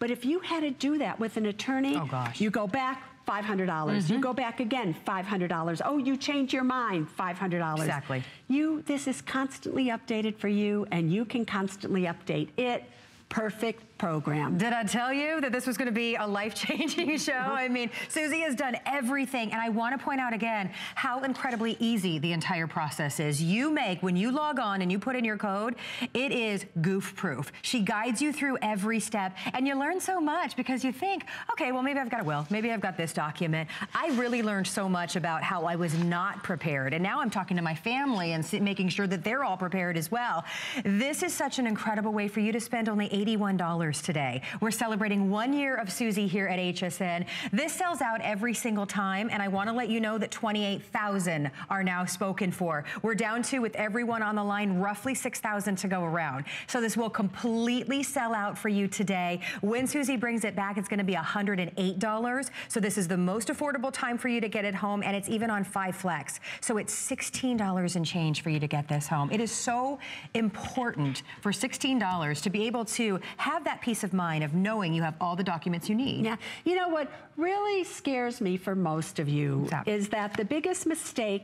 But if you had to do that with an attorney, oh gosh. you go back, $500. Mm -hmm. You go back again, $500. Oh, you change your mind, $500. Exactly. You, this is constantly updated for you and you can constantly update it. Perfect program. Did I tell you that this was gonna be a life-changing show? I mean, Suze has done everything, and I wanna point out again how incredibly easy the entire process is. You make, when you log on and you put in your code, it is goof-proof. She guides you through every step, and you learn so much because you think, okay, well, maybe I've got a will, maybe I've got this document. I really learned so much about how I was not prepared, and now I'm talking to my family and making sure that they're all prepared as well. This is such an incredible way for you to spend only $81 today. We're celebrating one year of Suze here at HSN. This sells out every single time, and I want to let you know that 28,000 are now spoken for. We're down to, with everyone on the line, roughly 6,000 to go around. So this will completely sell out for you today. When Suze brings it back, it's going to be $108. So this is the most affordable time for you to get it home, and it's even on 5 Flex. So it's $16 and change for you to get this home. It is so important for $16 to be able to have that peace of mind of knowing you have all the documents you need. Yeah, you know what really scares me for most of you is that the biggest mistake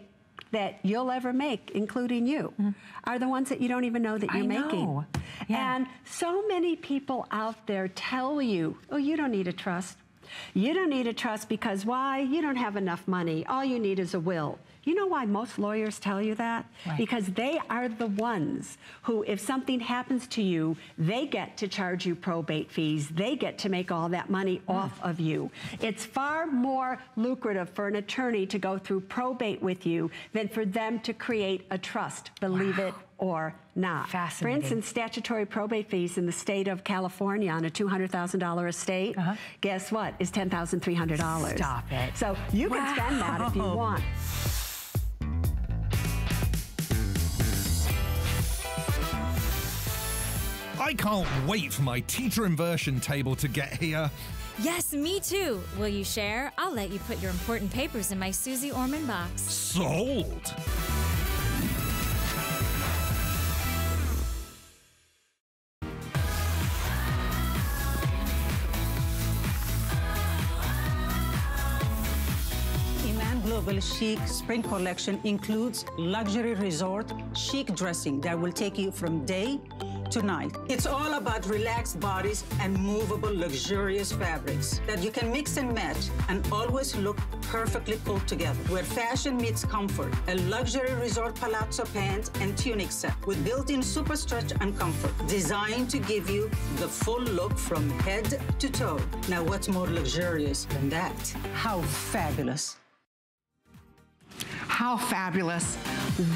that you'll ever make, including you, mm. are the ones that you don't even know that you're I making. Yeah. And so many people out there tell you, oh, you don't need a trust. You don't need a trust because why? You don't have enough money. All you need is a will. You know why most lawyers tell you that? Right. Because they are the ones who, if something happens to you, they get to charge you probate fees. They get to make all that money mm. off of you. It's far more lucrative for an attorney to go through probate with you than for them to create a trust, believe wow. it or not. Fascinating. For instance, statutory probate fees in the state of California on a $200,000 estate, uh -huh. guess what, is $10,300. Stop it. So you wow. can spend that if you want. I can't wait for my teeter inversion table to get here. Yes, me too. Will you share? I'll let you put your important papers in my Suze Orman box. Sold! Chic Spring Collection includes luxury resort chic dressing that will take you from day to night. It's all about relaxed bodies and movable, luxurious fabrics that you can mix and match and always look perfectly pulled together. Where fashion meets comfort, a luxury resort palazzo pants and tunic set with built-in super stretch and comfort, designed to give you the full look from head to toe. Now, what's more luxurious than that? How fabulous. How fabulous.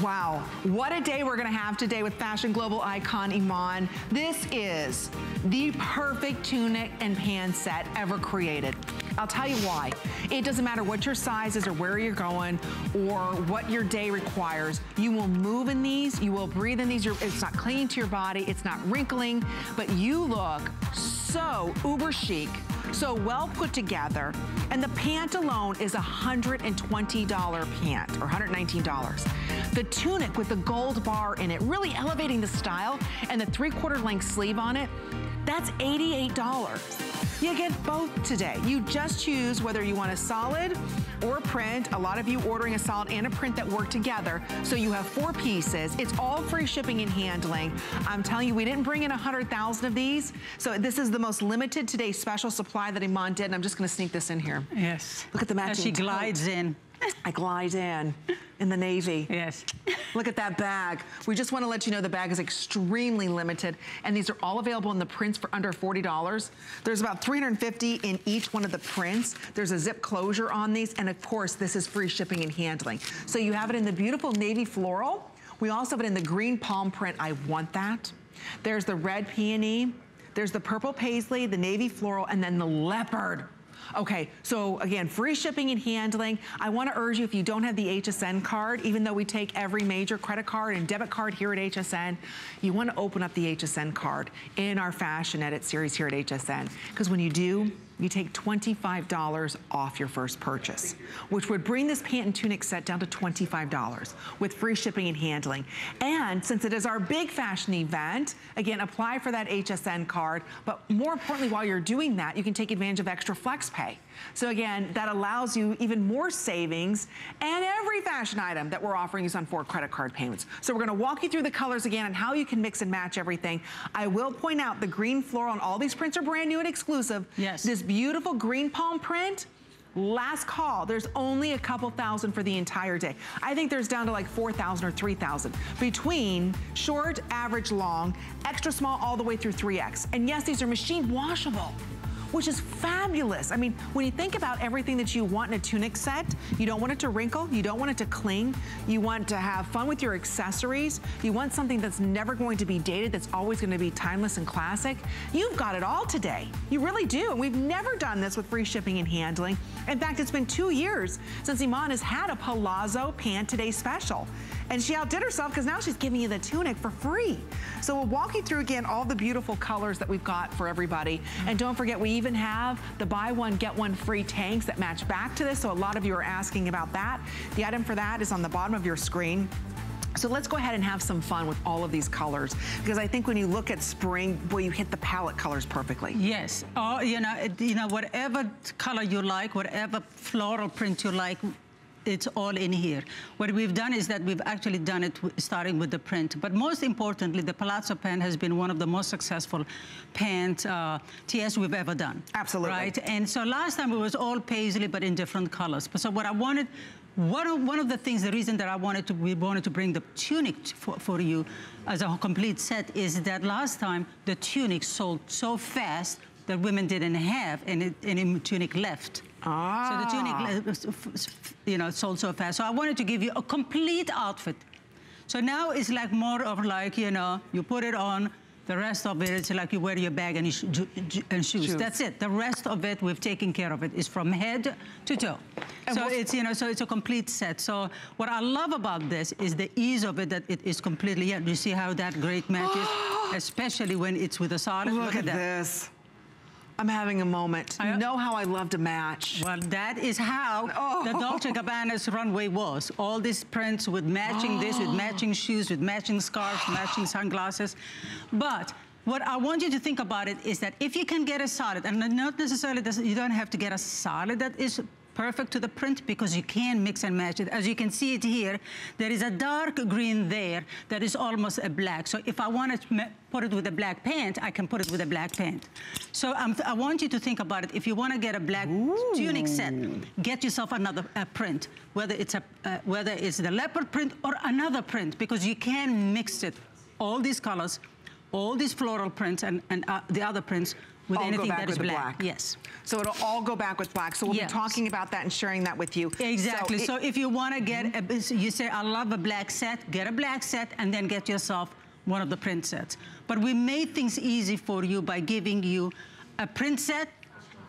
Wow. What a day we're gonna have today with fashion global icon Iman. This is the perfect tunic and pants set ever created. I'll tell you why. It doesn't matter what your size is or where you're going or what your day requires. You will move in these, you will breathe in these. It's not clinging to your body, it's not wrinkling, but you look so uber chic, so well put together. And the pant alone is a $120 pant or $119. The tunic with the gold bar in it, really elevating the style and the three quarter length sleeve on it, that's $88. You get both today. You just choose whether you want a solid or print. A lot of you ordering a solid and a print that work together. So you have four pieces. It's all free shipping and handling. I'm telling you, we didn't bring in 100,000 of these. So this is the most limited today special supply that Iman did. And I'm just gonna sneak this in here. Yes. Look at the matching As she glides in. I glide in, in the navy. Yes. Look at that bag. We just wanna let you know the bag is extremely limited and these are all available in the prints for under $40. There's about 350 in each one of the prints. There's a zip closure on these and of course this is free shipping and handling. So you have it in the beautiful navy floral. We also have it in the green palm print. I want that. There's the red peony. There's the purple paisley, the navy floral, and then the leopard. Okay, so again, free shipping and handling. I wanna urge you, if you don't have the HSN card, even though we take every major credit card and debit card here at HSN, you wanna open up the HSN card in our Fashion Edit series here at HSN. Because when you do, you take $25 off your first purchase, which would bring this pant and tunic set down to $25 with free shipping and handling. And since it is our big fashion event, again, apply for that HSN card, but more importantly, while you're doing that, you can take advantage of extra flex pay. So again, that allows you even more savings and every fashion item that we're offering is on four credit card payments. So we're gonna walk you through the colors again and how you can mix and match everything. I will point out the green floral on all these prints are brand new and exclusive. Yes. This beautiful green palm print, last call. There's only a couple thousand for the entire day. I think there's down to like 4,000 or 3,000 between short, average, long, extra small, all the way through 3X. And yes, these are machine washable which is fabulous. I mean, when you think about everything that you want in a tunic set, you don't want it to wrinkle, you don't want it to cling, you want to have fun with your accessories, you want something that's never going to be dated, that's always gonna be timeless and classic. You've got it all today. You really do. And we've never done this with free shipping and handling. In fact, it's been two years since Iman has had a palazzo pant today special. And she outdid herself because now she's giving you the tunic for free. So we'll walk you through again all the beautiful colors that we've got for everybody. And don't forget, we even have the buy one, get one free tanks that match back to this. So a lot of you are asking about that. The item for that is on the bottom of your screen. So let's go ahead and have some fun with all of these colors because I think when you look at spring, boy, you hit the palette colors perfectly. Yes, Oh, you know, you know, whatever color you like, whatever floral print you like, it's all in here. What we've done is that we've actually done it starting with the print. But most importantly, the Palazzo pen has been one of the most successful pant uh, TS we've ever done. Absolutely. Right? And so last time it was all paisley, but in different colors. But so what I wanted, one of, one of the things, the reason that I wanted to, we wanted to bring the tunic for, for you as a complete set is that last time the tunic sold so fast that women didn't have any, any tunic left. Ah. So the tunic, le- s- f- s- you know, sold so fast. So I wanted to give you a complete outfit. So now it's like more of like, you know, you put it on, the rest of it, it's like you wear your bag and, sh- and shoes. Shoes. That's it. The rest of it, we've taken care of it. It's from head to toe. And so it's, you know, so it's a complete set. So what I love about this is the ease of it, that it is completely, yeah, you see how that great matches, especially when it's with a solid. Look, at that. this. I'm having a moment. You know how I love to match. Well, that is how Oh. the Dolce Gabbana's runway was. All these prints with matching this, with oh. matching shoes, with matching scarves, matching sunglasses. But what I want you to think about it is that if you can get a solid, and not necessarily, this- you don't have to get a solid that is perfect to the print because you can mix and match it. As you can see it here, there is a dark green there that is almost a black. So if I want to put it with a black pant, I can put it with a black pant. So um, I want you to think about it. If you want to get a black tunic set, get yourself another uh, print, whether it's a uh, whether it's the leopard print or another print, because you can mix it, all these colors, all these floral prints and, and uh, the other prints with All go anything back that with is black. black. Yes. So it'll all go back with black. So we'll Yes. be talking about that and sharing that with you. Exactly. So, So, if you want to get, mm-hmm. a, you say, I love a black set, get a black set, and then get yourself one of the print sets. But we made things easy for you by giving you a print set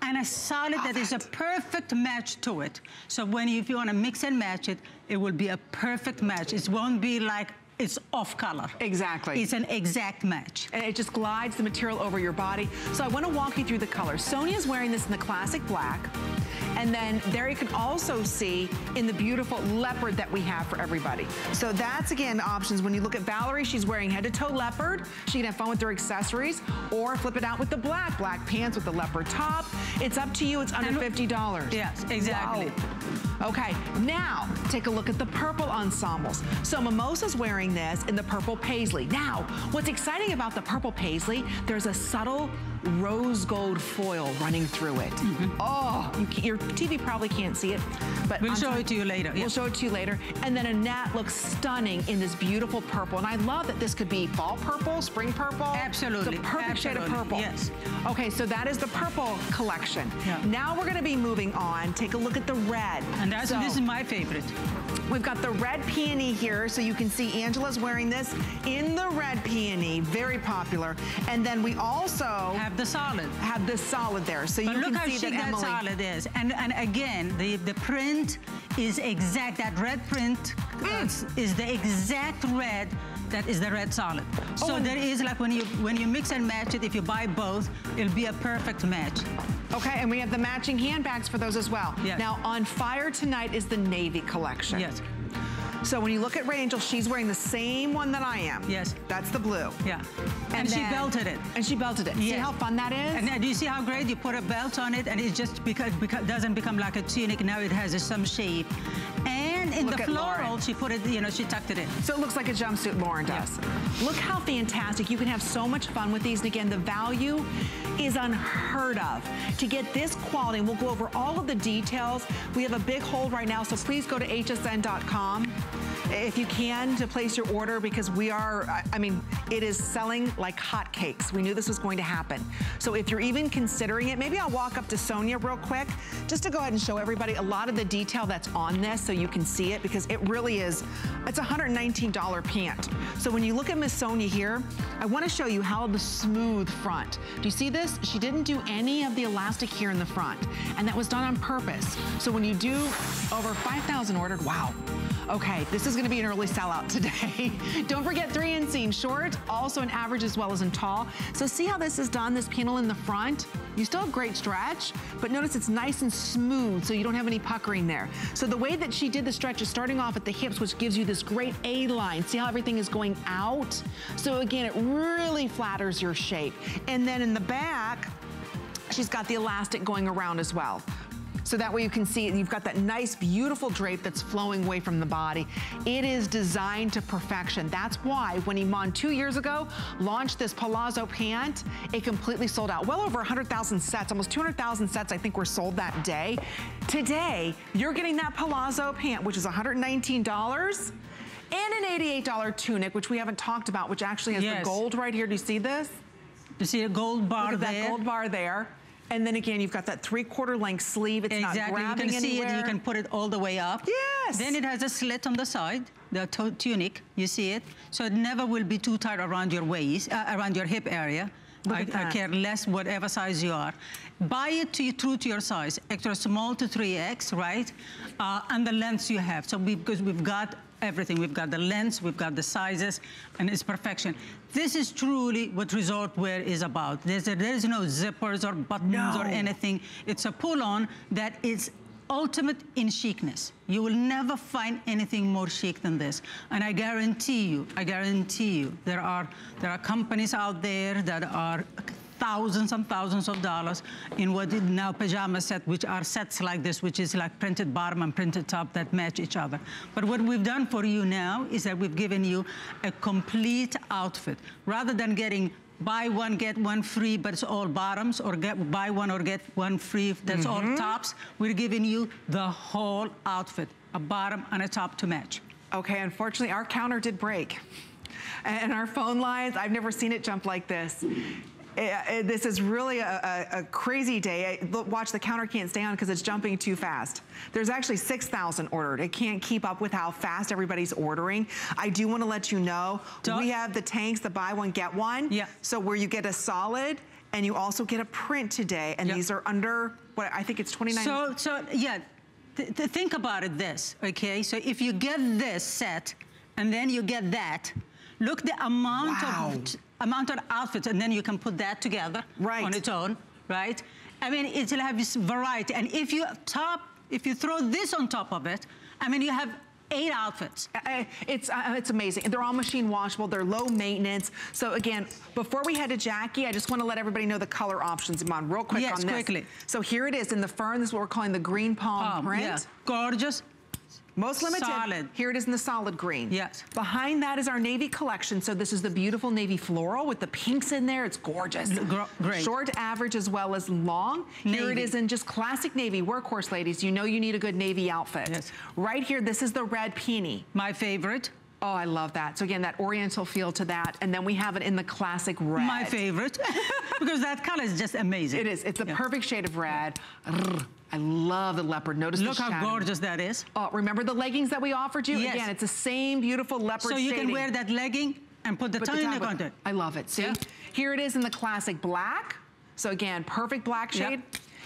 and a solid that is a perfect match to it. So when you, if you want to mix and match it, it will be a perfect match. It won't be like it's off color. Exactly. It's an exact match. and it just glides the material over your body. So I want to walk you through the colors. Sonia's wearing this in the classic black. And then there you can also see in the beautiful leopard that we have for everybody. So that's again options. When you look at Valerie, she's wearing head to toe leopard. She can have fun with her accessories or flip it out with the black. Black pants with the leopard top. It's up to you. It's under $50. Yes, exactly. Wow. Okay, now take a look at the purple ensembles. So Mimosa's wearing this in the purple paisley. Now, what's exciting about the purple paisley, there's a subtle rose gold foil running through it. Mm-hmm. Oh, you, your TV probably can't see it, but. We'll show it to you later, We'll yeah. show it to you later. And then Annette looks stunning in this beautiful purple. And I love that this could be fall purple, spring purple. Absolutely, It's a perfect shade of purple. yes. Okay, so that is the purple collection. Yeah. Now we're gonna be moving on. Take a look at the red. And that's, So- this is my favorite. We've got the red peony here, so you can see Angela's wearing this in the red peony, very popular. And then we also Have the solid. Have the solid there. So But you look can see that that solid is. And, and again, the, the print is exact. That red print Mm. is the exact red that is the red solid. So Oh, and- there is like when you when you mix and match it, if you buy both, it'll be a perfect match. Okay, and we have the matching handbags for those as well. Yes. Now, on fire tonight is the navy collection. Yes. So when you look at Red Angel, she's wearing the same one that I am. Yes. That's the blue. Yeah. And, she then- belted it. And she belted it. See how fun that is? And then, do you see how great you put a belt on it and it just because, beca- doesn't become like a tunic. Now it has some shape. And in Look the floral, she put it, you know, she tucked it in. So it looks like a jumpsuit Lauren does. Look how fantastic. You can have so much fun with these. And again, the value is unheard of. To get this quality, and we'll go over all of the details. We have a big hold right now, so please go to hsn.com if you can to place your order because we are, I- I mean, it is selling like hotcakes. We knew this was going to happen. So if you're even considering it, maybe I'll walk up to Sonia real quick just to go ahead and show everybody a lot of the detail that's on this so you can see it because it really is, it's a $119 pant. So when you look at Miss Sonia here, I want to show you how the smooth front. Do you see this? She didn't do any of the elastic here in the front and that was done on purpose. So when you do over 5,000 ordered, wow. Okay, this is gonna be an early sellout today. Don't forget three inseam short, also in average as well as in tall. So see how this is done, this panel in the front? You still have great stretch, but notice it's nice and smooth so you don't have any puckering there. So the way that she did the stretch is starting off at the hips, which gives you this great A-line. See how everything is going out? So again, it really flatters your shape. And then in the back, she's got the elastic going around as well. So that way you can see you've got that nice, beautiful drape that's flowing away from the body. It is designed to perfection. That's why when Iman two years ago launched this palazzo pant, it completely sold out. Well over 100,000 sets, almost 200,000 sets I think were sold that day. Today, you're getting that palazzo pant, which is $119 and an $88 tunic, which we haven't talked about, which actually has Yes. the gold right here. Do you see this? You see a gold bar Look at that gold bar there. And then again, you've got that three quarter length sleeve. It's not Exactly. You grabbing can see anywhere. it. You can put it all the way up. Yes. Then it has a slit on the side, the tunic. You see it. So it never will be too tight around your waist, uh, around your hip area. I, I care less whatever size you are. Buy it to, true to your size, extra small to 3X, right? Uh, and the lengths you have. So we, because we've got everything. We've got the lengths, we've got the sizes, and it's perfection. This is truly what resort wear is about. There's, a, there's no zippers or buttons or anything. It's a pull-on that is ultimate in chicness. You will never find anything more chic than this. And I guarantee you, I guarantee you, there are, there are companies out there that are thousands and thousands of dollars in what is now pajama set, which are sets like this, which is like printed bottom and printed top that match each other. But what we've done for you now is that we've given you a complete outfit. Rather than getting buy one, get one free, but it's all bottoms, or get buy one or get one free, that's all mm-hmm. tops. We're giving you the whole outfit, a bottom and a top to match. Okay, unfortunately, our counter did break. And our phone lines, I've never seen it jump like this. Eh, eh, this is really a, a- a crazy day. I- look, Watch, the counter can't stay on because it's jumping too fast. There's actually 6,000 ordered. It can't keep up with how fast everybody's ordering. I do want to let you know, Don't- we have the tanks, the buy one, get one. Yeah. So where you get a solid and you also get a print today. And Yeah. these are under, what, I think it's 29. So, so yeah, th- th- think about it this, okay? So if you get this set and then you get that, look the amount Wow. of amount of outfits, and then you can put that together Right. on its own, right? I mean, it'll have this variety. And if you top, if you throw this on top of it, I mean, you have eight outfits. Uh, It's, uh, it's amazing. They're all machine washable. They're low maintenance. So again, before we head to Jackie, I just want to let everybody know the color options, Iman, real quick Yes, on this. quickly. So here it is in the fern. This is what we're calling the green palm Um, print. yeah. Gorgeous. Most limited. Solid. Here it is in the solid green. Yes. Behind that is our navy collection. So this is the beautiful navy floral with the pinks in there. It's gorgeous. Gr- great. Short, average, as well as long. Here it is in just classic navy. Workhorse ladies, you know you need a good navy outfit. Yes. Right here, this is the red peony. My favorite. Oh, I love that. So again, that oriental feel to that. And then we have it in the classic red. My favorite. because that color is just amazing. It is. It's a Yeah. perfect shade of red. I love the leopard. Notice the Look how shadow. gorgeous that is. Oh, remember the leggings that we offered you? Yes. Again, it's the same beautiful leopard shade. So you shading. can wear that legging and put the Put the tunic top on it. I love it. See? Yeah. Here it is in the classic black. So again, perfect black Yep.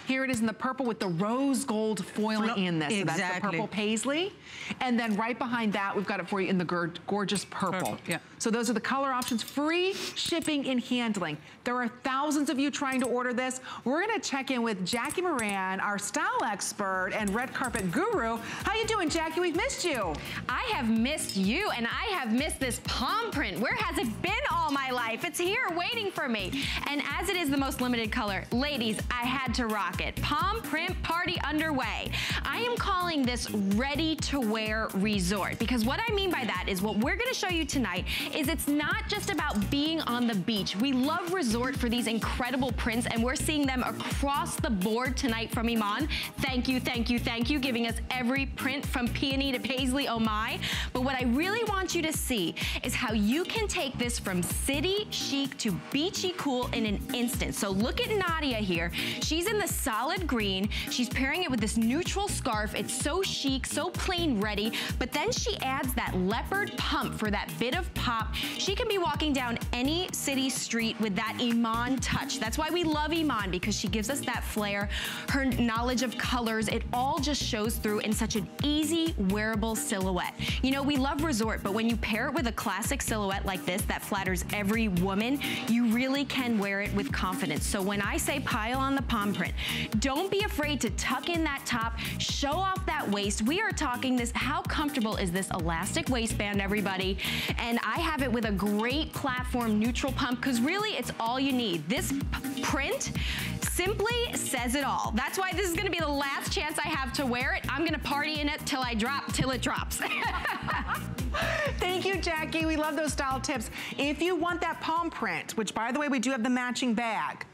Here it is in the purple with the rose gold foiling Flo- in this. So that's the Exactly. purple paisley. And then right behind that, we've got it for you in the gorgeous purple. Purple, yeah. So those are the color options. Free shipping and handling. There are thousands of you trying to order this. We're gonna check in with Jackie Moran, our style expert and red carpet guru. How you doing, Jackie? We've missed you. I have missed you and I have missed this palm print. Where has it been all my life? It's here waiting for me. And as it is the most limited color, ladies, I had to rock it. Palm print party underway. I am calling this ready to wear resort because what I mean by that is what we're gonna show you tonight is it's not just about being on the beach. We love resort for these incredible prints and we're seeing them across the board tonight from Iman. Thank you, thank you, thank you, giving us every print from peony to paisley, oh my. But what I really want you to see is how you can take this from city chic to beachy cool in an instant. So look at Nadia here. She's in the solid green. She's pairing it with this neutral scarf. It's so chic, so plain ready, but then she adds that leopard pump for that bit of pop. She can be walking down any city street with that Iman touch. That's why we love Iman because she gives us that flair. Her knowledge of colors, it all just shows through in such an easy, wearable silhouette. You know, we love resort, but when you pair it with a classic silhouette like this that flatters every woman, you really can wear it with confidence. So when I say pile on the palm print, don't be afraid to tuck in that top, show off that waist. We are talking this, how comfortable is this elastic waistband, everybody? And I have it with a great platform neutral pump because really it's all you need. This print simply says it all. That's why this is gonna be the last chance I have to wear it. I'm gonna party in it till I drop, till it drops. Thank you, Jackie. We love those style tips. If you want that palm print, which by the way, we do have the matching bag.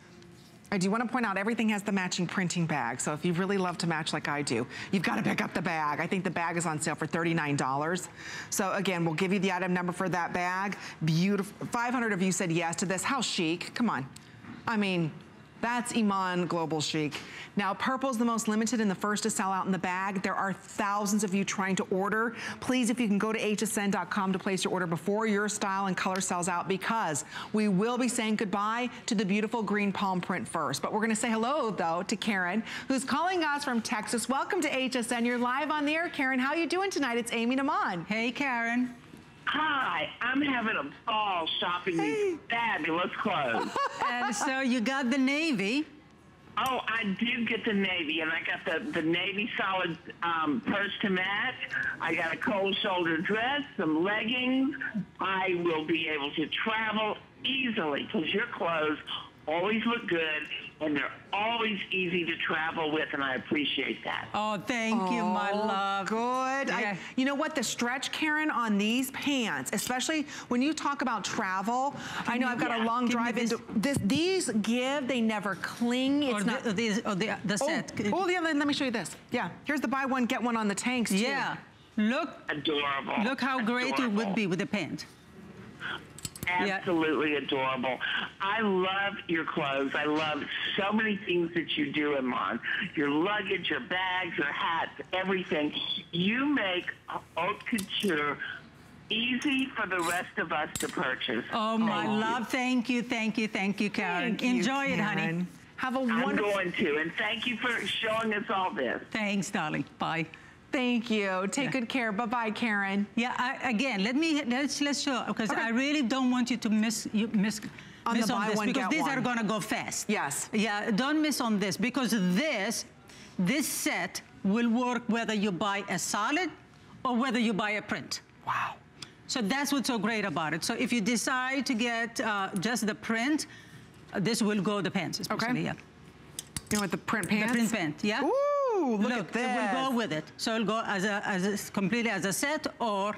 I do want to point out everything has the matching printing bag. So if you really love to match like I do, you've got to pick up the bag. I think the bag is on sale for $39. So again, we'll give you the item number for that bag. Beautiful. 500 of you said yes to this. How chic. Come on. I mean, that's Iman Global Chic. Now, purple's the most limited and the first to sell out in the bag. There are thousands of you trying to order. Please, if you can go to hsn.com to place your order before your style and color sells out because we will be saying goodbye to the beautiful green palm print first. But we're gonna say hello, though, to Karen, who's calling us from Texas. Welcome to HSN. You're live on the air, Karen. How are you doing tonight? It's Amy and Iman. Hey, Karen. Hi, I'm having a ball shopping these fabulous clothes. and so you got the navy. Oh, I did get the navy, and I got the, the navy solid um, purse to match. I got a cold shoulder dress, some leggings. I will be able to travel easily because your clothes always look good and they're always easy to travel with, and I appreciate that. Oh, thank you, my Oh, love. Good. I- you know what? The stretch, Karen, on these pants, especially when you talk about travel. I know I've got a long Give me drive this. into this. These give, they never cling. It's Or not. the, or the, or the, the oh, set. oh, yeah, let let me show you this. Yeah, here's the buy one, get one on the tanks, too. yeah. Look, Adorable. look how great it would be with the pant. Yeah. Absolutely adorable. I love your clothes. I love so many things that you do, Iman. Your luggage, your bags, your hats, everything. You make haute couture easy for the rest of us to purchase. Oh, my Thank you. love. Thank you, thank you, thank you, Karen. Thank you, Enjoy it, honey. Karen. Have a I'm wonderful. going to, and thank you for showing us all this. Thanks, darling. Bye. Thank you. Take good care. Bye bye, Karen. Yeah, I, again, let me let's let's show because I really don't want you to miss you miss On miss the on this one, because these one. are gonna go fast. Yes. Yeah, don't miss on this because this this set will work whether you buy a solid or whether you buy a print. Wow. So that's what's so great about it. So if you decide to get uh, just the print, uh, this will go the pants, especially. Yeah. You know what, the print pants? The print pant, yeah. Ooh, look, at this. It will go with it. So it'll go as a, as a, completely as a set or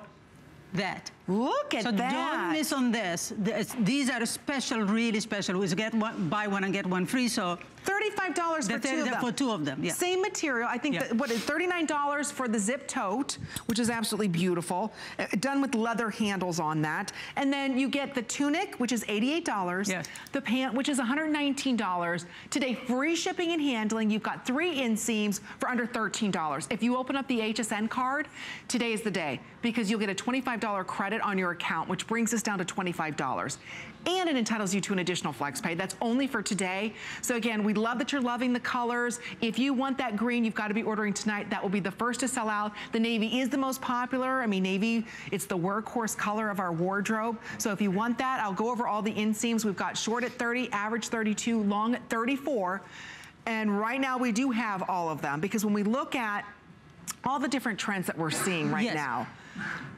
that. Look at so that. don't miss on this. This- These are special, really special. We get one, buy one and get one free. So $35 for two of them. for two of them, yeah. Same material. I think Yeah. that, what is $39 for the zip tote, which is absolutely beautiful. uh, Done with leather handles on that. And then you get the tunic, which is $88. Yes. The pant, which is $119. Today, free shipping and handling. You've got three inseams for under $13. If you open up the HSN card, today is the day because you'll get a $25 credit on your account, which brings us down to $25. And it entitles you to an additional flex pay. That's only for today. So again, we love that you're loving the colors. If you want that green, you've got to be ordering tonight. That will be the first to sell out. The navy is the most popular. I mean, navy, it's the workhorse color of our wardrobe. So if you want that, I'll go over all the inseams. We've got short at 30, average 32, long at 34. And right now we do have all of them because when we look at all the different trends that we're seeing right Yes. now,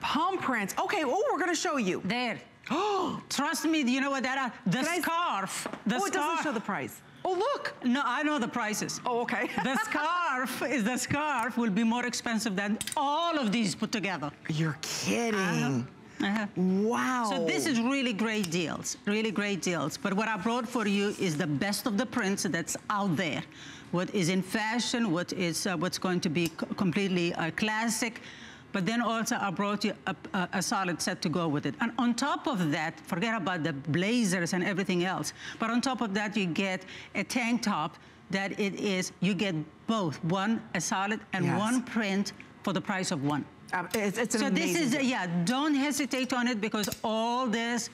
palm prints. Okay, oh, we're gonna show you. There. Oh, trust me, you know what that are? The Can scarf. The oh, it doesn't scarf. show the price. Oh, look. No, I know the prices. Oh, okay. the scarf is the scarf will be more expensive than all of these put together. You're kidding. Uh-huh. Wow. So this is really great deals, really great deals. But what I brought for you is the best of the prints that's out there. What is in fashion, what is uh, what's going to be co- completely uh, classic. But then also I brought you a, a, a solid set to go with it. And on top of that, forget about the blazers and everything else. But on top of that, you get a tank top that it is, you get both, one a solid and Yes. one print for the price of one. Um, it's, it's So this is, yeah, don't hesitate on it because all this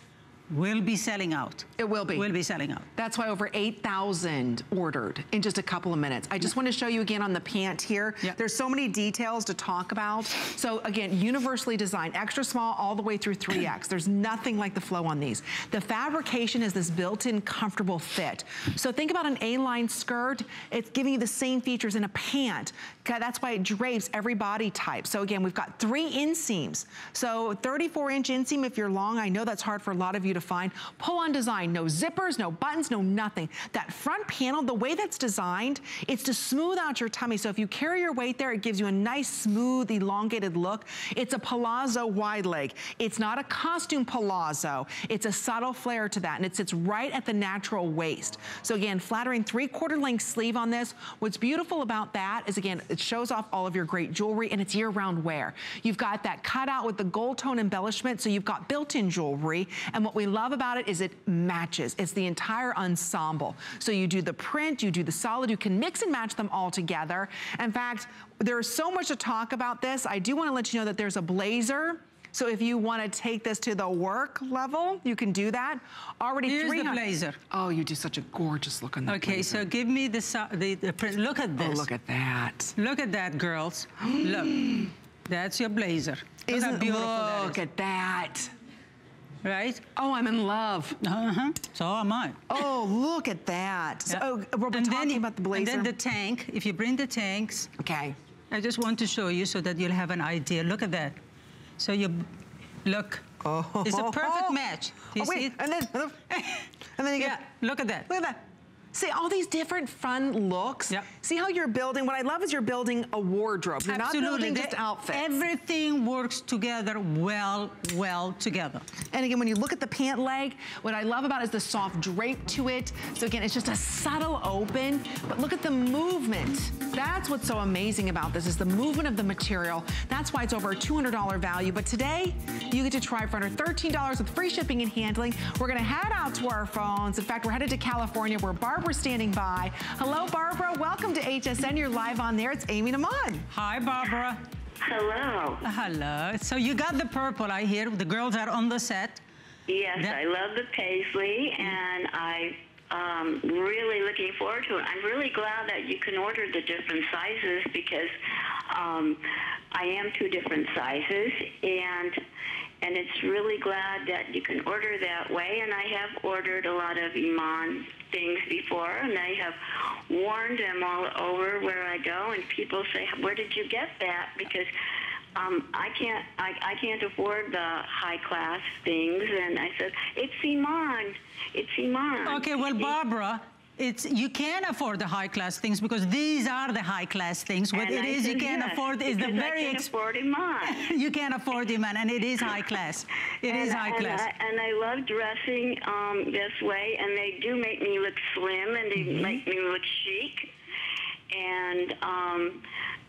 will be selling out. It will be. Will be selling out. That's why over 8,000 ordered in just a couple of minutes. I just want to show you again on the pant here. Yeah. There's so many details to talk about. So again, universally designed, extra small all the way through 3X. There's nothing like the flow on these. The fabrication is this built-in comfortable fit. So think about an A-line skirt. It's giving you the same features in a pant. That's why it drapes every body type. So again, we've got three inseams. So 34 inch inseam if you're long. I know that's hard for a lot of you to find. Pull on design, no zippers, no buttons, no nothing. That front panel, the way that's designed, it's to smooth out your tummy. So if you carry your weight there, it gives you a nice, smooth, elongated look. It's a palazzo wide leg. It's not a costume palazzo. It's a subtle flare to that, and it sits right at the natural waist. So again, flattering three-quarter length sleeve on this. What's beautiful about that is, again, it shows off all of your great jewelry, and it's year-round wear. You've got that cutout with the gold tone embellishment, so you've got built-in jewelry, and what we love about it is it matches. It's the entire ensemble. So you do the print, you do the solid, you can mix and match them all together. In fact, there's so much to talk about this. I do want to let you know that there's a blazer. So if you want to take this to the work level, you can do that. Already Here's the blazer. Oh, you do such a gorgeous look on that Okay, blazer. so give me the, the, the print. Look at oh, this. Oh, look at that. Look at that, girls. look. That's your blazer. Look Isn't, beautiful look that is. at that. Right? Oh, I'm in love. Uh-huh. So am I. Oh, look at that. So, oh, we're And then talking you- about the blazer. And then the tank, if you bring the tanks, okay. I just want to show you so that you'll have an idea. Look at that. So you, look. Oh. It's a perfect match. Do you oh, wait, see it? and then, and then you get. Yeah, look at that. look at that. See, all these different fun looks. Yep. See how you're building, what I love is you're building a wardrobe. You're not building just outfits. Everything works together well, well together. And again, when you look at the pant leg, what I love about is the soft drape to it. So again, it's just a subtle open, but look at the movement. That's what's so amazing about this is the movement of the material. That's why it's over a $200 value. But today, you get to try for under $13 with free shipping and handling. We're gonna head out to our phones. In fact, we're headed to California where Barbara's standing by. Hello, Barbara. Welcome to HSN. You're live on there. It's Amy and Iman. Hi, Barbara. Hello. Hello. So you got the purple, I hear. The girls are on the set. Yes, That- I love the paisley, and I um, really looking forward to it. I'm really glad that you can order the different sizes because um, I am two different sizes, and and it's really glad that you can order that way. And I have ordered a lot of Iman things before, and I have worn them all over where I go, and people say, "Where did you get that?" Because um, I can't I, I can't afford the high class things and I said, It's Iman. It's Iman. Okay, well, Barbara, it's you can afford the high class things because these are the high class things. What And it I is you can't yes, afford is the very I can ex- afford Iman. you can't afford them, and it is high class. It is and, high and class. I, and I love dressing um, this way, and they do make me look slim, and they Mm-hmm. make me look chic, and um,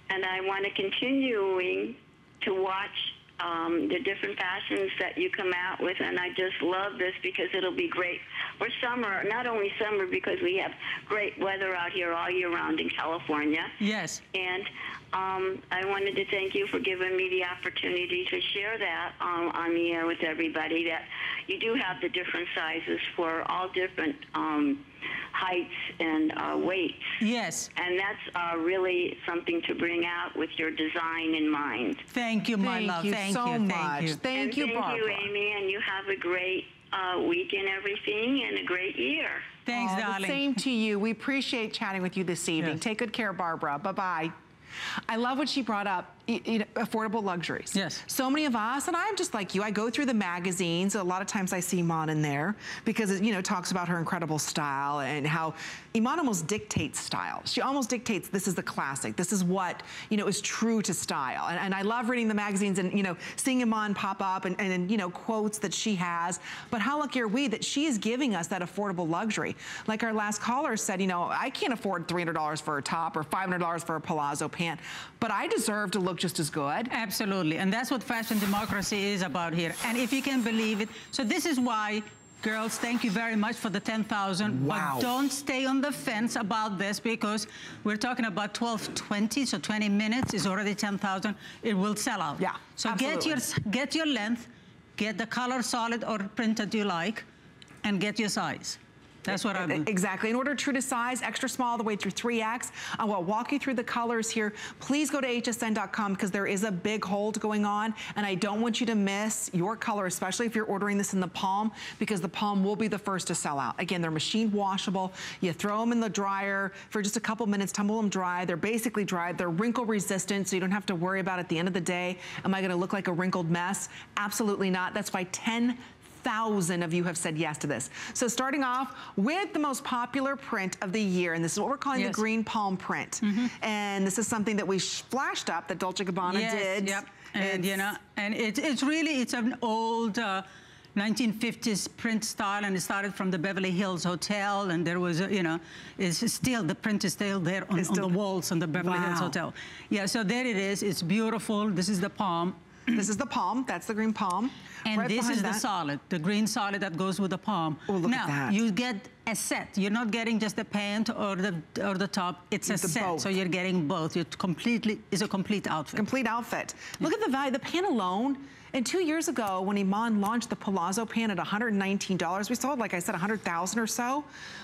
and I want to continuing to watch um, the different fashions that you come out with, and I just love this because it'll be great for summer. Not only summer because we have great weather out here all year round in California. Yes. And um, I wanted to thank you for giving me the opportunity to share that um, on the air with everybody. That you do have the different sizes for all different um, heights and uh, weights. Yes. And that's uh, really something to bring out with your design in mind. Thank you, my Thank love. you Thank so you. much. Thank you. Thank and you, thank Barbara. you, Amy, and you have a great uh, week and everything, and a great year. Thanks, Aw, the darling. Same to you. We appreciate chatting with you this evening. Yes. Take good care, Barbara. Bye bye. I love what she brought up, y- y- affordable luxuries. Yes. So many of us, and I'm just like you, I go through the magazines. A lot of times I see Iman in there because it, you know, talks about her incredible style and how Iman almost dictates style. She almost dictates this is the classic. This is what, you know, is true to style. And, and I love reading the magazines and, you know, seeing Iman pop up and, and, you know, quotes that she has. But how lucky are we that she is giving us that affordable luxury? Like our last caller said, you know, I can't afford $300 for a top or $500 for a palazzo pant, but I deserve to look just as good. Absolutely, and that's what fashion democracy is about here. And if you can believe it, so this is why, girls, thank you very much for the 10,000. Wow. But don't stay on the fence about this because we're talking about 12, 20, so 20 minutes is already 10,000. It will sell out. Yeah, So get your, get your length, get the color solid or printed you like, and get your size. That's what I do. Exactly. In order true to size, extra small all the way through 3X. I will walk you through the colors here. Please go to hsn.com because there is a big hold going on and I don't want you to miss your color, especially if you're ordering this in the palm because the palm will be the first to sell out. Again, they're machine washable. You throw them in the dryer for just a couple minutes, tumble them dry. They're basically dry. They're wrinkle resistant, so you don't have to worry about at the end of the day, am I gonna look like a wrinkled mess? Absolutely not. That's why 10 thousand of you have said yes to this. So starting off with the most popular print of the year, and this is what we're calling Yes. the green palm print. And this is something that we sh- flashed up that Dolce Gabbana yes, did. Yep. And you know, and it, it's really it's an old. Uh, 1950s print style, and it started from the Beverly Hills Hotel, and there was, a, you know, it's still the print is still there on, It's on the walls on the Beverly Hills Hotel. Yeah, so there it is. It's beautiful. This is the palm, This is the palm. That's the green palm. and Right this is the solid, the green solid that goes with the palm. Oh, look at now, that. you get a set. You're not getting just the pant or the or the top. It's a the set, both. so you're getting both. You're completely. It's a complete outfit. complete outfit. Look at the value, the pan alone. And two years ago, when Iman launched the Palazzo pan at $119, we sold, like I said, 100,000 or so.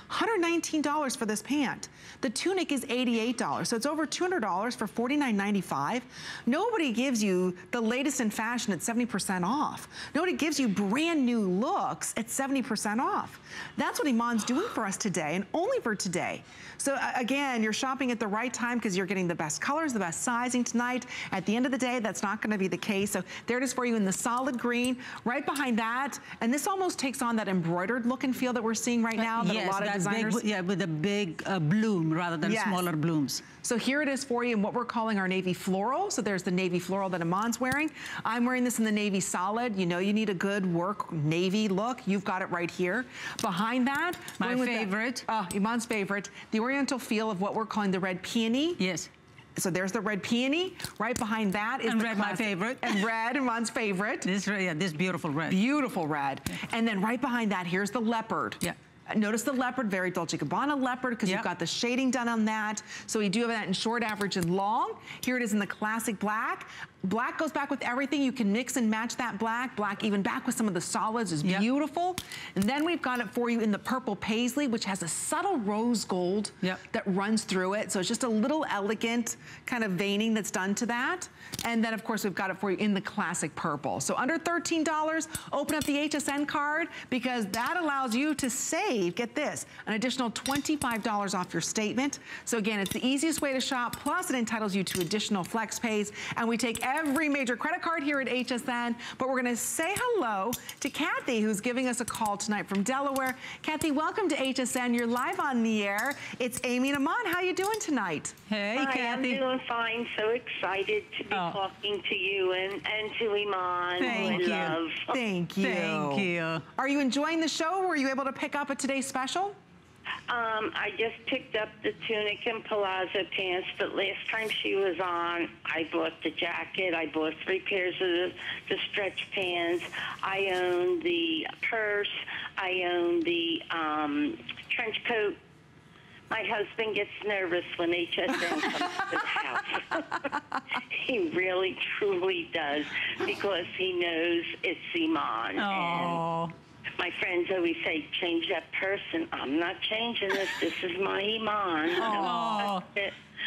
$119 for this pant. The tunic is $88, so it's over $200 for $49.95. Nobody gives you the latest in fashion at 70% off. Nobody gives you brand new looks at 70% off. That's what Iman's doing for us today, and only for today. So uh, again, you're shopping at the right time because you're getting the best colors, the best sizing tonight. At the end of the day, that's not going to be the case. So there it is for you in the solid green. Right behind that, and this almost takes on that embroidered look and feel that we're seeing right now that yes, a lot of. Big, yeah, with a big uh, bloom rather than Yes. smaller blooms. So here it is for you in what we're calling our navy floral. So there's the navy floral that Iman's wearing. I'm wearing this in the navy solid. You know you need a good work navy look. You've got it right here. Behind that, My the- favorite. oh, Iman's favorite. The oriental feel of what we're calling the red peony. Yes. So there's the red peony. Right behind that is And the red, my favorite. And red, Iman's favorite. This, yeah, this beautiful red. Beautiful red. And then right behind that, here's the leopard. Yeah. Notice the leopard, very Dolce Gabbana leopard, because Yep. you've got the shading done on that. So we do have that in short, average, and long. Here it is in the classic black. Black goes back with everything. You can mix and match that black. Black even back with some of the solids is Yep. beautiful. And then we've got it for you in the purple paisley, which has a subtle rose gold Yep. that runs through it. So it's just a little elegant kind of veining that's done to that. And then of course we've got it for you in the classic purple. So under $13, open up the HSN card because that allows you to save, get this, an additional $25 off your statement. So again, it's the easiest way to shop, plus it entitles you to additional flex pays. And we take every major credit card here at HSN, but we're gonna say hello to Kathy, who's giving us a call tonight from Delaware. Kathy, welcome to HSN. You're live on the air. It's Amy and Iman. How are you doing tonight? Hey, Hi, Kathy. I'm doing fine. So excited to be Oh. talking to you and, and to Iman, Thank you. love. Thank you. Thank you. Are you enjoying the show? Were you able to pick up a today's special? Um, I just picked up the tunic and palazzo pants, but last time she was on, I bought the jacket. I bought three pairs of the, the stretch pants. I own the purse. I own the um, trench coat. My husband gets nervous when HSN comes to the house. he really, truly does, because he knows it's Iman. And Oh, My friends always say, change that person. I'm not changing this. This is my Iman. Oh,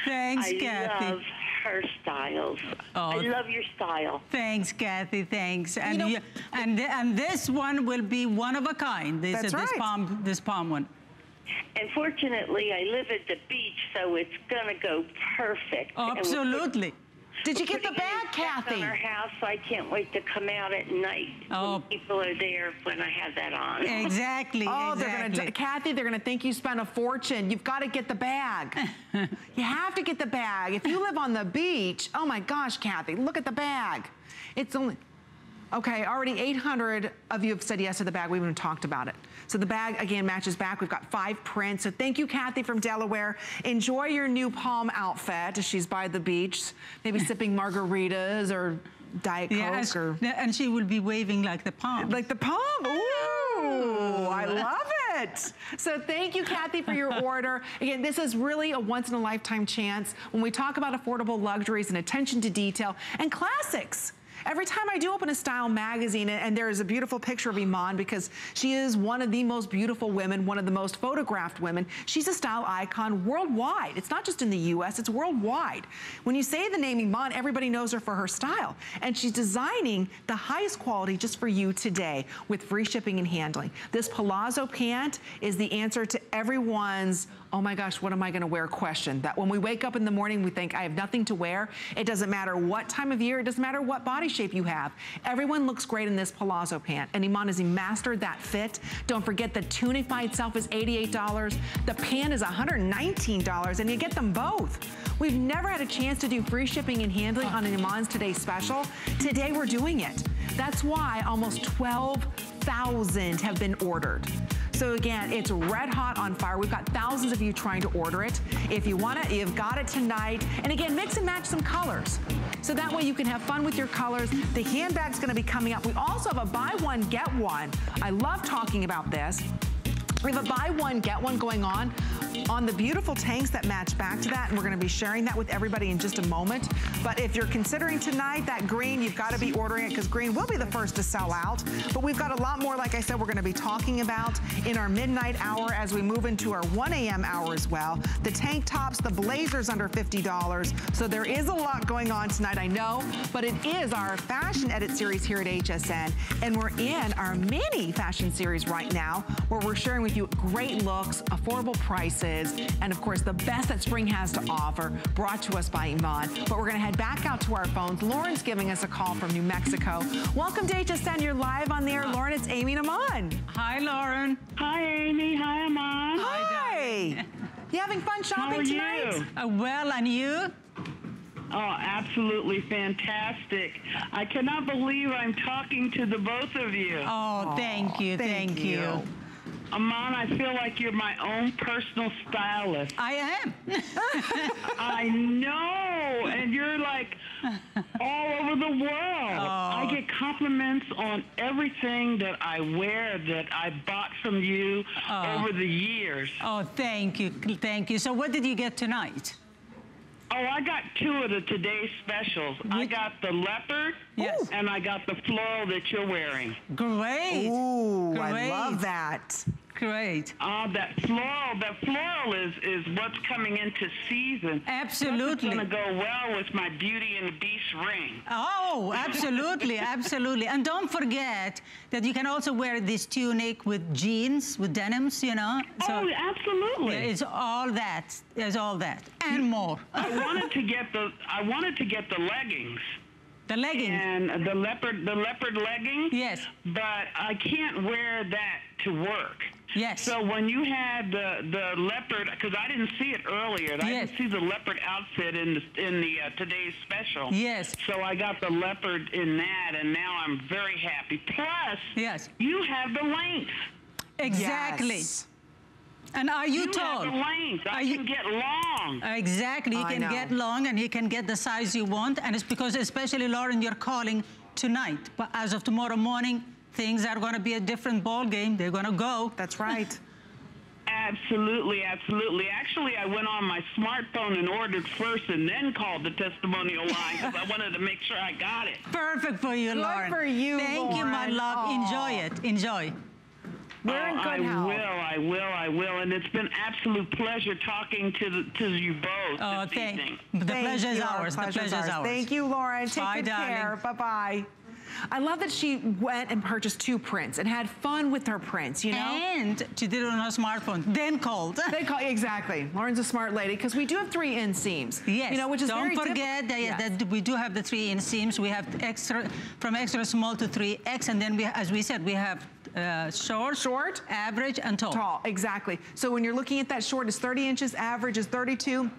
thanks, I Kathy. love her styles. Oh. I love your style. Thanks, Kathy. Thanks. And know- you, and th- and this one will be one of a kind. This That's uh, this right. palm this palm one. And fortunately, I live at the beach, so it's gonna go perfect. And Absolutely. Did you get the bag, Kathy? On our house, so I can't wait to come out at night Oh. when people are there when I have that on. Exactly. Oh, they're gonna, exactly. Kathy, they're gonna think you spent a fortune. You've got to get the bag. you have to get the bag. If you live on the beach, oh my gosh, Kathy, look at the bag. It's only, okay, already 800 of you have said yes to the bag. We haven't even talked about it. So the bag, again, matches back. We've got five prints. So thank you, Kathy from Delaware. Enjoy your new palm outfit as she's by the beach, maybe sipping margaritas or Diet Coke Yes, or... and she will be waving like the palm. Like the palm. Ooh, I love it. So thank you, Kathy, for your order. Again, this is really a once in a lifetime chance when we talk about affordable luxuries and attention to detail and classics. Every time I do open a style magazine and there is a beautiful picture of Iman because she is one of the most beautiful women, one of the most photographed women. She's a style icon worldwide. It's not just in the US, it's worldwide. When you say the name Iman, everybody knows her for her style. And she's designing the highest quality just for you today with free shipping and handling. This palazzo pant is the answer to everyone's oh my gosh, what am I gonna wear question. That when we wake up in the morning, we think, I have nothing to wear. It doesn't matter what time of year, it doesn't matter what body shape you have. Everyone looks great in this palazzo pant. And Iman has mastered that fit. Don't forget the tunic by itself is $88. The pant is $119 and you get them both. We've never had a chance to do free shipping and handling on an Iman's Today special. Today we're doing it. That's why almost 12,000 have been ordered. So again, it's red hot on fire. We've got thousands of you trying to order it. If you want it, you've got it tonight. And again, mix and match some colors. So that way you can have fun with your colors. The handbag's gonna be coming up. We also have a buy one, get one. I love talking about this. We have a buy one, get one going on on the beautiful tanks that match back to that, and we're gonna be sharing that with everybody in just a moment. But if you're considering tonight that green, you've gotta be ordering it because green will be the first to sell out. But we've got a lot more, like I said, we're gonna be talking about in our midnight hour as we move into our 1 a.m. hour as well. The tank tops, the blazers under $50. So there is a lot going on tonight, I know, but it is our fashion edit series here at HSN. And we're in our mini fashion series right now where we're sharing with you great looks, affordable prices, and of course the best that spring has to offer, brought to us by Iman. But we're gonna head back out to our phones. Lauren's giving us a call from New Mexico. Welcome to HSN, you're live on the air. Lauren, it's Amy and Iman. Hi, Lauren. Hi, Amy. Hi, Iman. Hi. You having fun shopping How are tonight? you? Uh, well, and you? Oh, absolutely fantastic. I cannot believe I'm talking to the both of you. Oh, thank you, thank, you. Iman, I feel like you're my own personal stylist. I am. I know, and you're like all over the world. I get compliments on everything that I wear that I bought from you over the years. Oh, thank you, thank you. So what did you get tonight? Oh, I got two of the today's specials. I got the leopard, Yes. and I got the floral that you're wearing. Great. Ooh, I love that. Great. Uh, that floral, that floral is is what's coming into season. Absolutely. It's gonna go well with my Beauty and the Beast ring. Oh, absolutely, absolutely. And don't forget that you can also wear this tunic with jeans, with denims, you know. oh, absolutely. It's all that. It's all that and more. I wanted to get the I wanted to get the leggings. The leggings. And the leopard the leopard leggings. Yes. But I can't wear that to work. Yes. So when you had the the leopard, because I didn't see it earlier, I Yes. didn't see the leopard outfit in the in the uh, today's special. Yes. So I got the leopard in that, and now I'm very happy. Plus, Yes. you have the length. Exactly. Yes. And are you, You tall? have the length. I Are you- can get long. Exactly. You I can know. get long and you can get the size you want. And it's because, especially Lauren, you're calling tonight. But as of tomorrow morning, things are going to be a different ball game. They're going to go. That's right. Absolutely, absolutely. Actually, I went on my smartphone and ordered first, and then called the testimonial line because I wanted to make sure I got it. Perfect for you, Good Lauren. for you, Thank you, my love. Aw. Enjoy it. Enjoy. We're oh, in good I health. will, I will, I will, and it's been absolute pleasure talking to the, to you both Oh, this thank, evening. the Thank pleasure is you, our ours. The pleasure is ours. Thank you, Lauren. Take Bye, good darling. care. Bye-bye. I love that she went and purchased two prints and had fun with her prints, you know? And she did it on her smartphone, then called. They call exactly. Lauren's a smart lady because we do have three inseams. Yes. You know, which is Don't very forget that. Yes. that we do have the three inseams. We have extra from extra small to 3X, and then we, as we said, we have uh, short, Short. average, and tall. Tall, exactly. So when you're looking at that short is 30 inches, average is 32.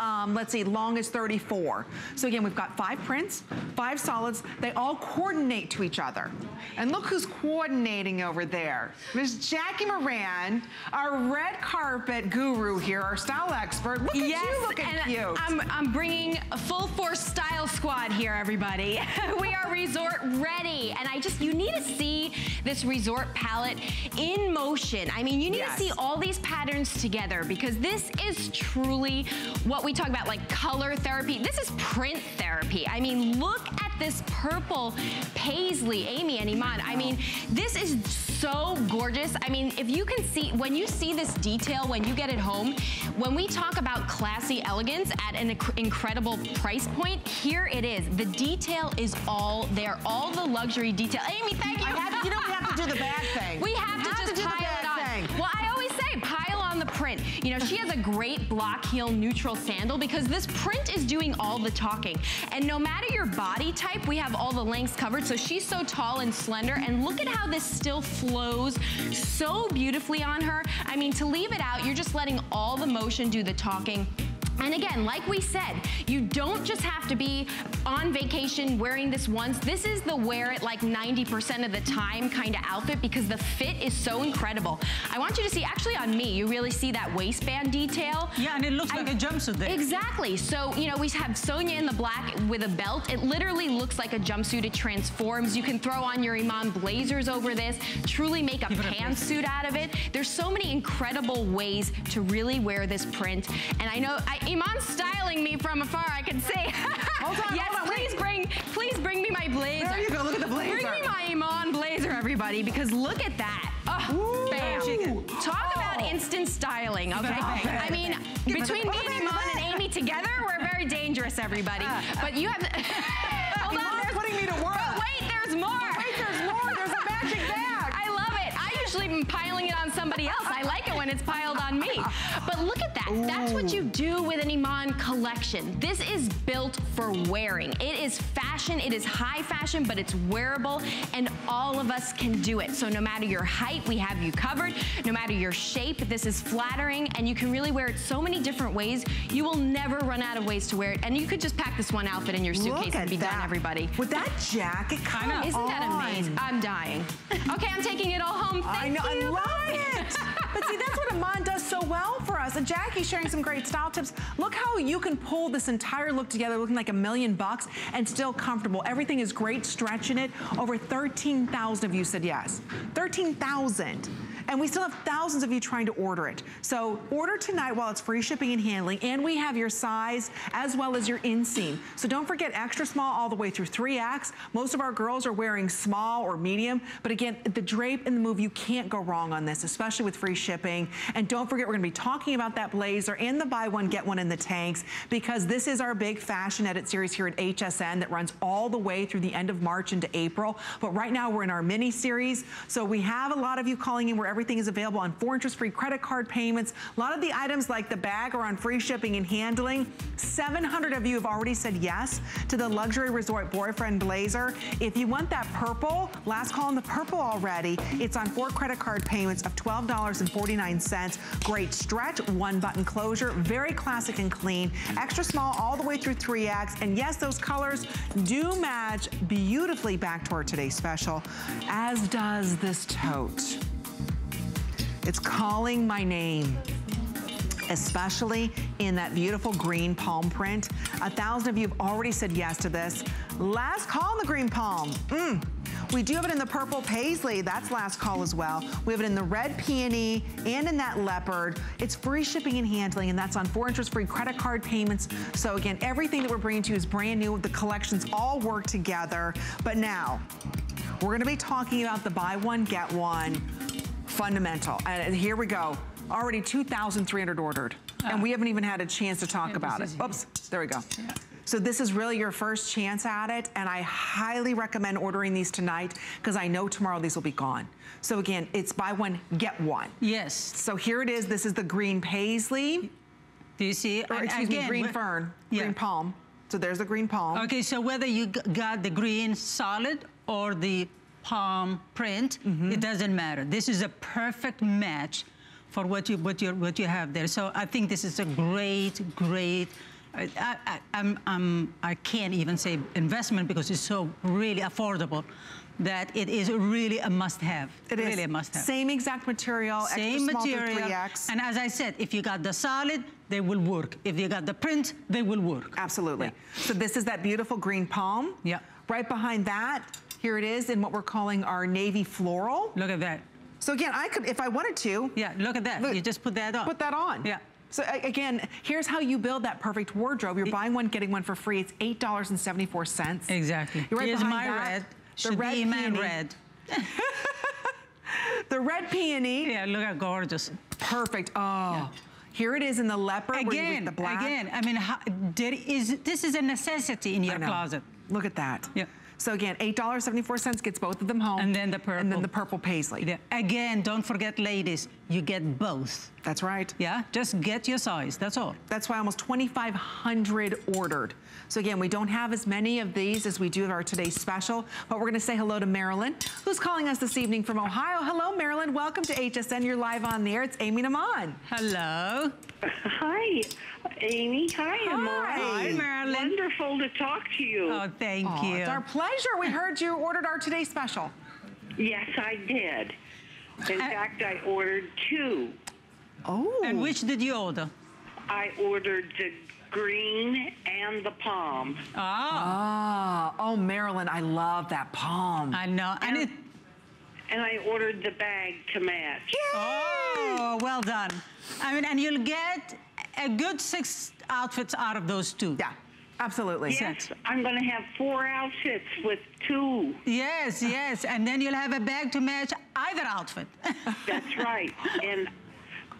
Um, let's see, long is 34. So again, we've got five prints, five solids. They all coordinate to each other. And look who's coordinating over there. Miss Jackie Moran, our red carpet guru here, our style expert. Look at you looking and cute. I'm, I'm bringing a full force style squad here, everybody. we are resort ready. And I just, you need to see this resort palette in motion. I mean, you need Yes. to see all these patterns together because this is truly what we talk about, like color therapy. This is print therapy. I mean, look at this purple paisley, Amy and Iman. I mean, this is so gorgeous. I mean, if you can see, when you see this detail, when you get it home, when we talk about classy elegance at an incredible price point, here it is. The detail is all there, all the luxury detail. Amy, thank you. I to- you know, we have to do the bag thing. We have, We to have just to do the pile print. You know, she has a great block heel neutral sandal because this print is doing all the talking. And no matter your body type, we have all the lengths covered. So she's so tall and slender. And look at how this still flows so beautifully on her. I mean, to leave it out, you're just letting all the motion do the talking. And again, like we said, you don't just have to be on vacation wearing this once. This is the wear it like 90% of the time kind of outfit because the fit is so incredible. I want you to see, actually on me, you really see that waistband detail. Yeah, and it looks like a jumpsuit there. Exactly. So, you know, we have Sonia in the black with a belt. It literally looks like a jumpsuit. It transforms. You can throw on your Iman blazers over this, truly make a a pantsuit out of it. There's so many incredible ways to really wear this print. And I know I, Iman's styling me from afar. I can see. Hold on, yes, hold on, please bring, please bring me my blazer. There you go, look at the blazer. Bring me my Iman blazer, everybody, because look at that. Oh, Ooh, bam. chicken. Talk about Oh. instant styling, okay? I mean, Give between me and man, Iman and. Amy together, we're very dangerous, everybody. Uh. But you have. Hold on, Iman's putting me to work. But wait, there's more. Wait, there's more. Usually piling it on somebody else. I like it when it's piled on me. But look at that. That's what you do with an Iman collection. This is built for wearing. It is fashion. It is high fashion, but it's wearable, and all of us can do it. So no matter your height, we have you covered. No matter your shape, this is flattering, and you can really wear it so many different ways. You will never run out of ways to wear it, and you could just pack this one outfit in your suitcase and be that. done, everybody. With that jacket, come Isn't that amazing? I'm dying. Okay, I'm taking it all home. Thank oh, I know, I love it. but see, that's what Iman does so well for us. And Jackie's sharing some great style tips. Look how you can pull this entire look together looking like a million bucks and still comfortable. Everything is great stretch in it. Over 13,000 of you said yes. 13,000. And we still have thousands of you trying to order it. So order tonight while it's free shipping and handling. And we have your size as well as your inseam. So don't forget extra small all the way through 3X. Most of our girls are wearing small or medium. But again, the drape and the move, you can't go wrong on this, especially with free shipping. And don't forget, we're gonna be talking about that blazer and the buy one, get one in the tanks because this is our big fashion edit series here at HSN that runs all the way through the end of March into April. But right now we're in our mini series. So we have a lot of you calling in where everything is available on four interest free credit card payments. A lot of the items like the bag are on free shipping and handling. 700 of you have already said yes to the luxury resort boyfriend blazer. If you want that purple, last call on the purple already. It's on four credit card payments of $12.49. Great stretch, one button closure, very classic and clean. Extra small all the way through 3X. And yes, those colors do match beautifully back to our today's special, as does this tote. It's calling my name especially in that beautiful green palm print. A thousand of you have already said yes to this. Last call in the green palm. Mm. We do have it in the purple paisley. That's last call as well. We have it in the red peony and in that leopard. It's free shipping and handling, and that's on four interest-free credit card payments. So again, everything that we're bringing to you is brand new. The collections all work together. But now, we're gonna be talking about the buy one, get one fundamental. And here we go. Already 2,300 ordered. And ah. we haven't even had a chance to talk Yeah, about it. Oops, there we go. So this is really your first chance at it, and I highly recommend ordering these tonight because I know tomorrow these will be gone. So again, it's buy one, get one. Yes. So here it is. This is the green paisley, Do you see? or excuse me, green fern, Yeah. green palm. So there's the green palm. Okay, so whether you got the green solid or the palm print, Mm-hmm. it doesn't matter. This is a perfect match for what you what you what you have there. So I think this is a great, great. I, I, I'm, I'm, I can't even say investment because it's so really affordable that it is really a must-have. It is really a must-have. Same exact material, Same material. 3X. And as I said, if you got the solid, they will work. If you got the print, they will work. Absolutely. Yeah. So this is that beautiful green palm. Yeah. Right behind that, here it is in what we're calling our navy floral. Look at that. So again, I could, if I wanted to. Yeah, look at that. Look. you just put that on. Put that on. Yeah. So again, here's how you build that perfect wardrobe. You're buying one, getting one for free. It's $8.74. Exactly. You're right Here's behind my that, red. The Should red be peony. red. The red peony. Yeah, look how gorgeous. Perfect. Oh. Here it is in the leopard Again, with the black. again. I mean, how, there is this is a necessity in your closet. Look at that. Yeah. So again, $8.74 gets both of them home. And then the purple. And then the purple paisley. Yeah. Again, don't forget, ladies, you get both. That's right. Yeah, just get your size. That's all. That's why almost 2,500 ordered. So again, we don't have as many of these as we do of our today's special, but we're gonna say hello to Marilyn, who's calling us this evening from Ohio. Hello, Marilyn. Welcome to HSN. You're live on the air. It's Amy and Iman. Hello. Hi, Amy. Hi, Amora. Hi, Marilyn. Wonderful to talk to you. Oh, thank Aw, you. It's our pleasure. We heard you ordered our Today special. Yes, I did. In fact, I ordered two. Oh. and which did you order? I ordered the green and the palm. Ah, Ah, oh, Marilyn, I love that palm. I know. And it. And I ordered the bag to match. Oh, well done. I mean, and you'll get a good six outfits out of those two. Yeah, absolutely. Yes, I'm going to have four outfits with two. Yes, yes. And then you'll have a bag to match either outfit. That's right. And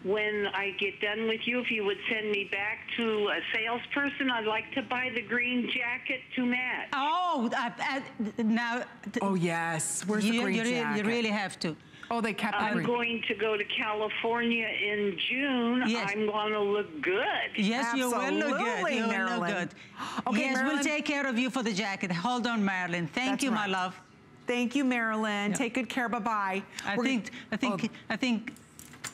when I get done with you, if you would send me back to a salesperson, I'd like to buy the green jacket to match. oh, uh, uh, now. Oh, yes. Where's you, the green you, re- jacket? you really have to. Oh, they kept the I'm going to go to California in June. Yes. I'm going to look good. Yes, you will look good. Absolutely, You will Marilyn. look good. Okay, yes, Marilyn. we'll take care of you for the jacket. Hold on, Marilyn. Thank That's you, my love. Thank you, Marilyn. Take good care. Bye-bye. I We're think, I think, Oh. I think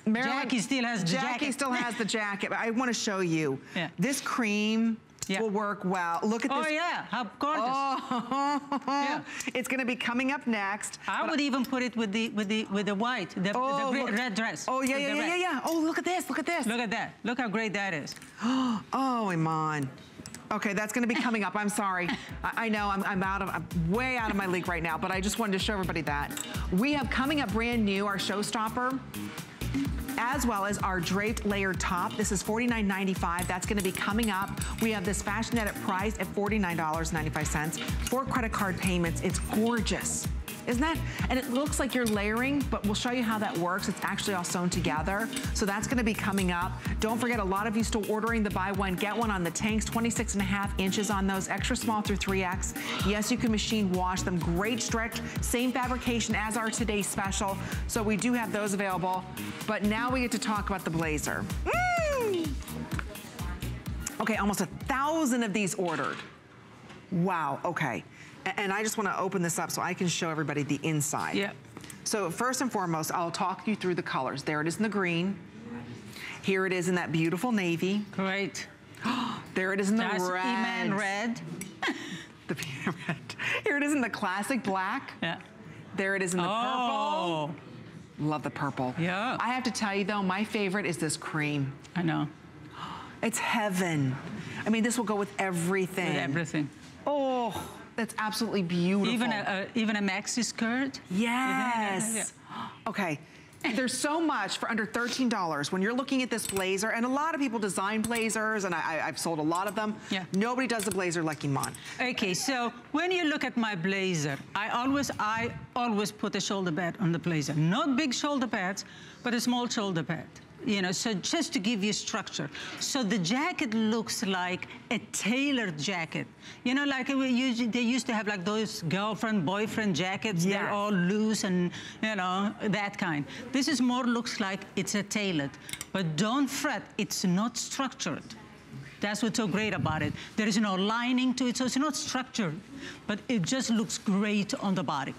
Marilyn- Jackie still has the Jackie jacket. still has the jacket, but I want to show you. Yeah. This cream Yeah. will work well. Look at Oh this. Oh, yeah, how gorgeous! Oh, Yeah. it's going to be coming up next. I would even put it with the with the with the white, the, Oh, the look- red dress. Oh, yeah, yeah, yeah, red. yeah. Oh, look at this. Look at this. Look at that. Look how great that is. Oh, Iman. Okay, that's going to be coming up. I'm sorry. I, I know I'm, I'm out of, I'm way out of my league right now, but I just wanted to show everybody that. We have coming up brand new our showstopper as well as our draped layered top. This is $49.95. That's gonna be coming up. We have this fashionette at price at $49.95. For credit card payments. It's gorgeous. Isn't that? And it looks like you're layering, but we'll show you how that works. It's actually all sewn together. So that's gonna be coming up. Don't forget, a lot of you still ordering the buy one, get one on the tanks, 26 and a half inches on those, extra small through 3X. Yes, you can machine wash them. Great stretch, same fabrication as our today's special. So we do have those available. But now we get to talk about the blazer. Mm. Okay, almost a thousand of these ordered. Wow, okay. And I just wanna open this up so I can show everybody the inside. Yeah. So first and foremost, I'll talk you through the colors. There it is in the green. Here it is in that beautiful navy. Great. There it is in the That's red. Iman red. The red. Here it is in the classic black. Yeah. There it is in the Oh. purple. Love the purple. Yeah. I have to tell you though, my favorite is this cream. I know. It's heaven. I mean, this will go with everything. With everything. Oh, that's absolutely beautiful. Even a, a even a maxi skirt. Yes. Okay. there's so much for under $13 when you're looking at this blazer, and a lot of people design blazers, and I, have sold a lot of them. Yeah. Nobody does a blazer like Iman. Okay, so when you look at my blazer, I always, I always put a shoulder pad on the blazer. Not big shoulder pads, but a small shoulder pad you know, so just to give you structure. So the jacket looks like a tailored jacket. You know, like uh, usually, they used to have like those girlfriend, boyfriend jackets. They're all loose and, you know, that kind. This is more looks like it's a tailored. But don't fret, it's not structured. That's what's so great about it. There is no lining to it, so it's not structured, but it just looks great on the body.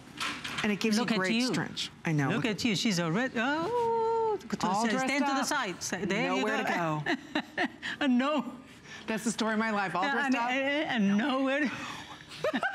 And it gives Look you great stretch. I know. Look, Look at you. She's already, oh to All stand to the side. There nowhere you go. to go. no. That's the story of my life. All dressed and, up. And nowhere.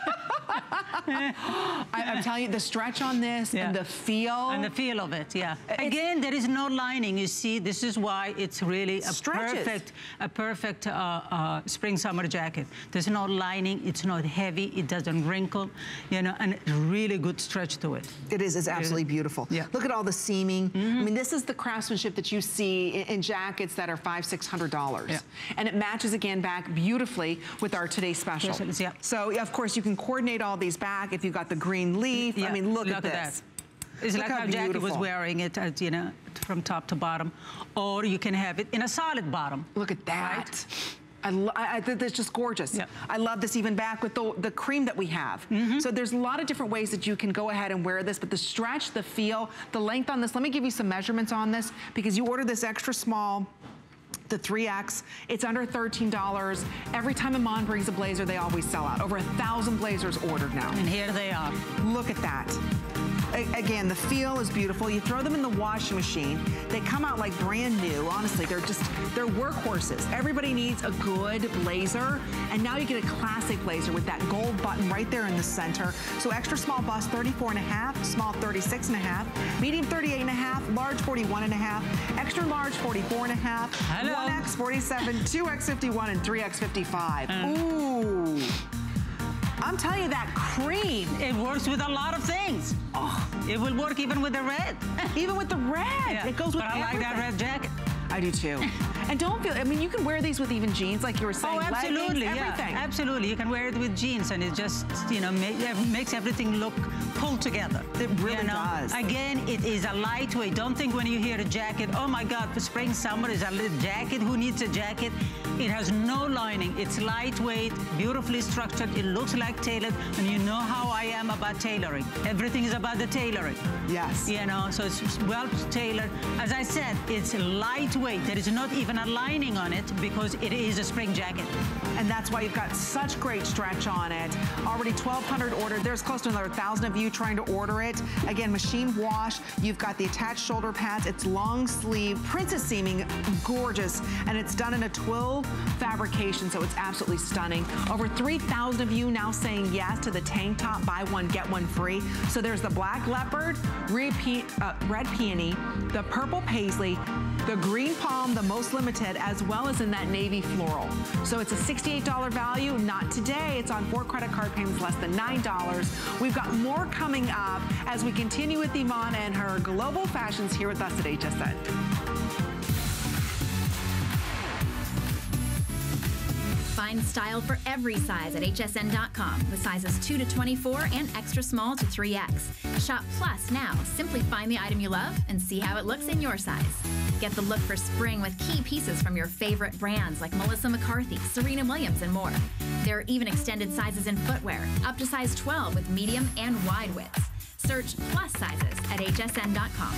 I, am telling you, the stretch on this yeah. and the feel. And the feel of it, yeah. It's, Again, there is no lining. You see, this is why it's really a stretches. perfect, a perfect uh, uh, spring summer jacket. There's no lining. It's not heavy. It doesn't wrinkle, you know, and really good stretch to it. It is. It's absolutely beautiful. Yeah. Look at all the seaming. Mm -hmm. I mean, this is the craftsmanship that you see in, in jackets that are five, six hundred dollars, yeah. and it matches again back beautifully with our today's special. Yes, yeah. So of course you can coordinate all these back if you've got the green leaf. Yeah, I mean, look, look at, at this. That. It's look like how, how Jackie was wearing it, as, you know, from top to bottom. Or you can have it in a solid bottom. Look at that. Right? I, I, think it's just gorgeous. Yeah. I love this even back with the, the cream that we have. Mm -hmm. So there's a lot of different ways that you can go ahead and wear this, but the stretch, the feel, the length on this, let me give you some measurements on this because you order this extra small, the 3X. It's under $13. Every time Iman brings a blazer, they always sell out. Over a thousand blazers ordered now. And here they are. Look at that again, the feel is beautiful. You throw them in the washing machine. They come out like brand new. Honestly, they're just, they're workhorses. Everybody needs a good blazer. And now you get a classic blazer with that gold button right there in the center. So extra small bust, 34 and a half, small 36 and a half, medium 38 and a half, large 41 and a half, extra large 44 and a half, Hello. 1X 47, 2X 51, and 3X 55. Uh. Ooh. I'm telling you, that cream. It works with a lot of things. Oh, it will work even with the red. even with the red. Yeah. It goes with But I everything. like that red jacket. I do too. and don't feel, I mean, you can wear these with even jeans, like you were saying. Oh, absolutely, leggings, yeah. Absolutely. You can wear it with jeans and it just, you know, make, makes everything look pulled together. It really you know? does. Again, it is a lightweight. Don't think when you hear a jacket, oh my God, for spring, summer is a little jacket. Who needs a jacket? It has no lining. It's lightweight, beautifully structured. It looks like tailored. And you know how I am about tailoring. Everything is about the tailoring. Yes. You know, so it's well tailored. As I said, it's lightweight weight. There is not even a lining on it because it is a spring jacket. And that's why you've got such great stretch on it. Already 1,200 ordered. There's close to another 1,000 of you trying to order it. Again, machine wash. You've got the attached shoulder pads. It's long sleeve, princess seaming, gorgeous. And it's done in a twill fabrication, so it's absolutely stunning. Over 3,000 of you now saying yes to the tank top, buy one, get one free. So there's the black leopard, uh, red peony, the purple paisley, the green palm, the most limited, as well as in that navy floral. So it's a $68 value, not today. It's on four credit card payments less than $9. We've got more coming up as we continue with Iman and her global fashions here with us at HSN. Find style for every size at hsn.com with sizes 2 to 24 and extra small to 3X. Shop Plus now. Simply find the item you love and see how it looks in your size. Get the look for spring with key pieces from your favorite brands like Melissa McCarthy, Serena Williams, and more. There are even extended sizes in footwear, up to size 12 with medium and wide widths. Search plus sizes at hsn.com.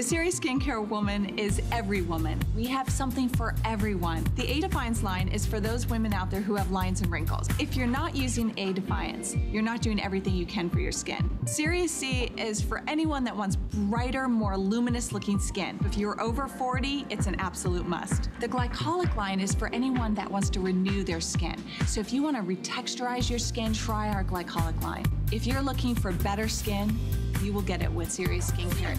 The Serious Skincare Woman is every woman. We have something for everyone. The A Defiance line is for those women out there who have lines and wrinkles. If you're not using A Defiance, you're not doing everything you can for your skin. Serious C is for anyone that wants brighter, more luminous looking skin. If you're over 40, it's an absolute must. The Glycolic line is for anyone that wants to renew their skin. So if you want to retexturize your skin, try our Glycolic line. If you're looking for better skin, you will get it with Serious Skincare.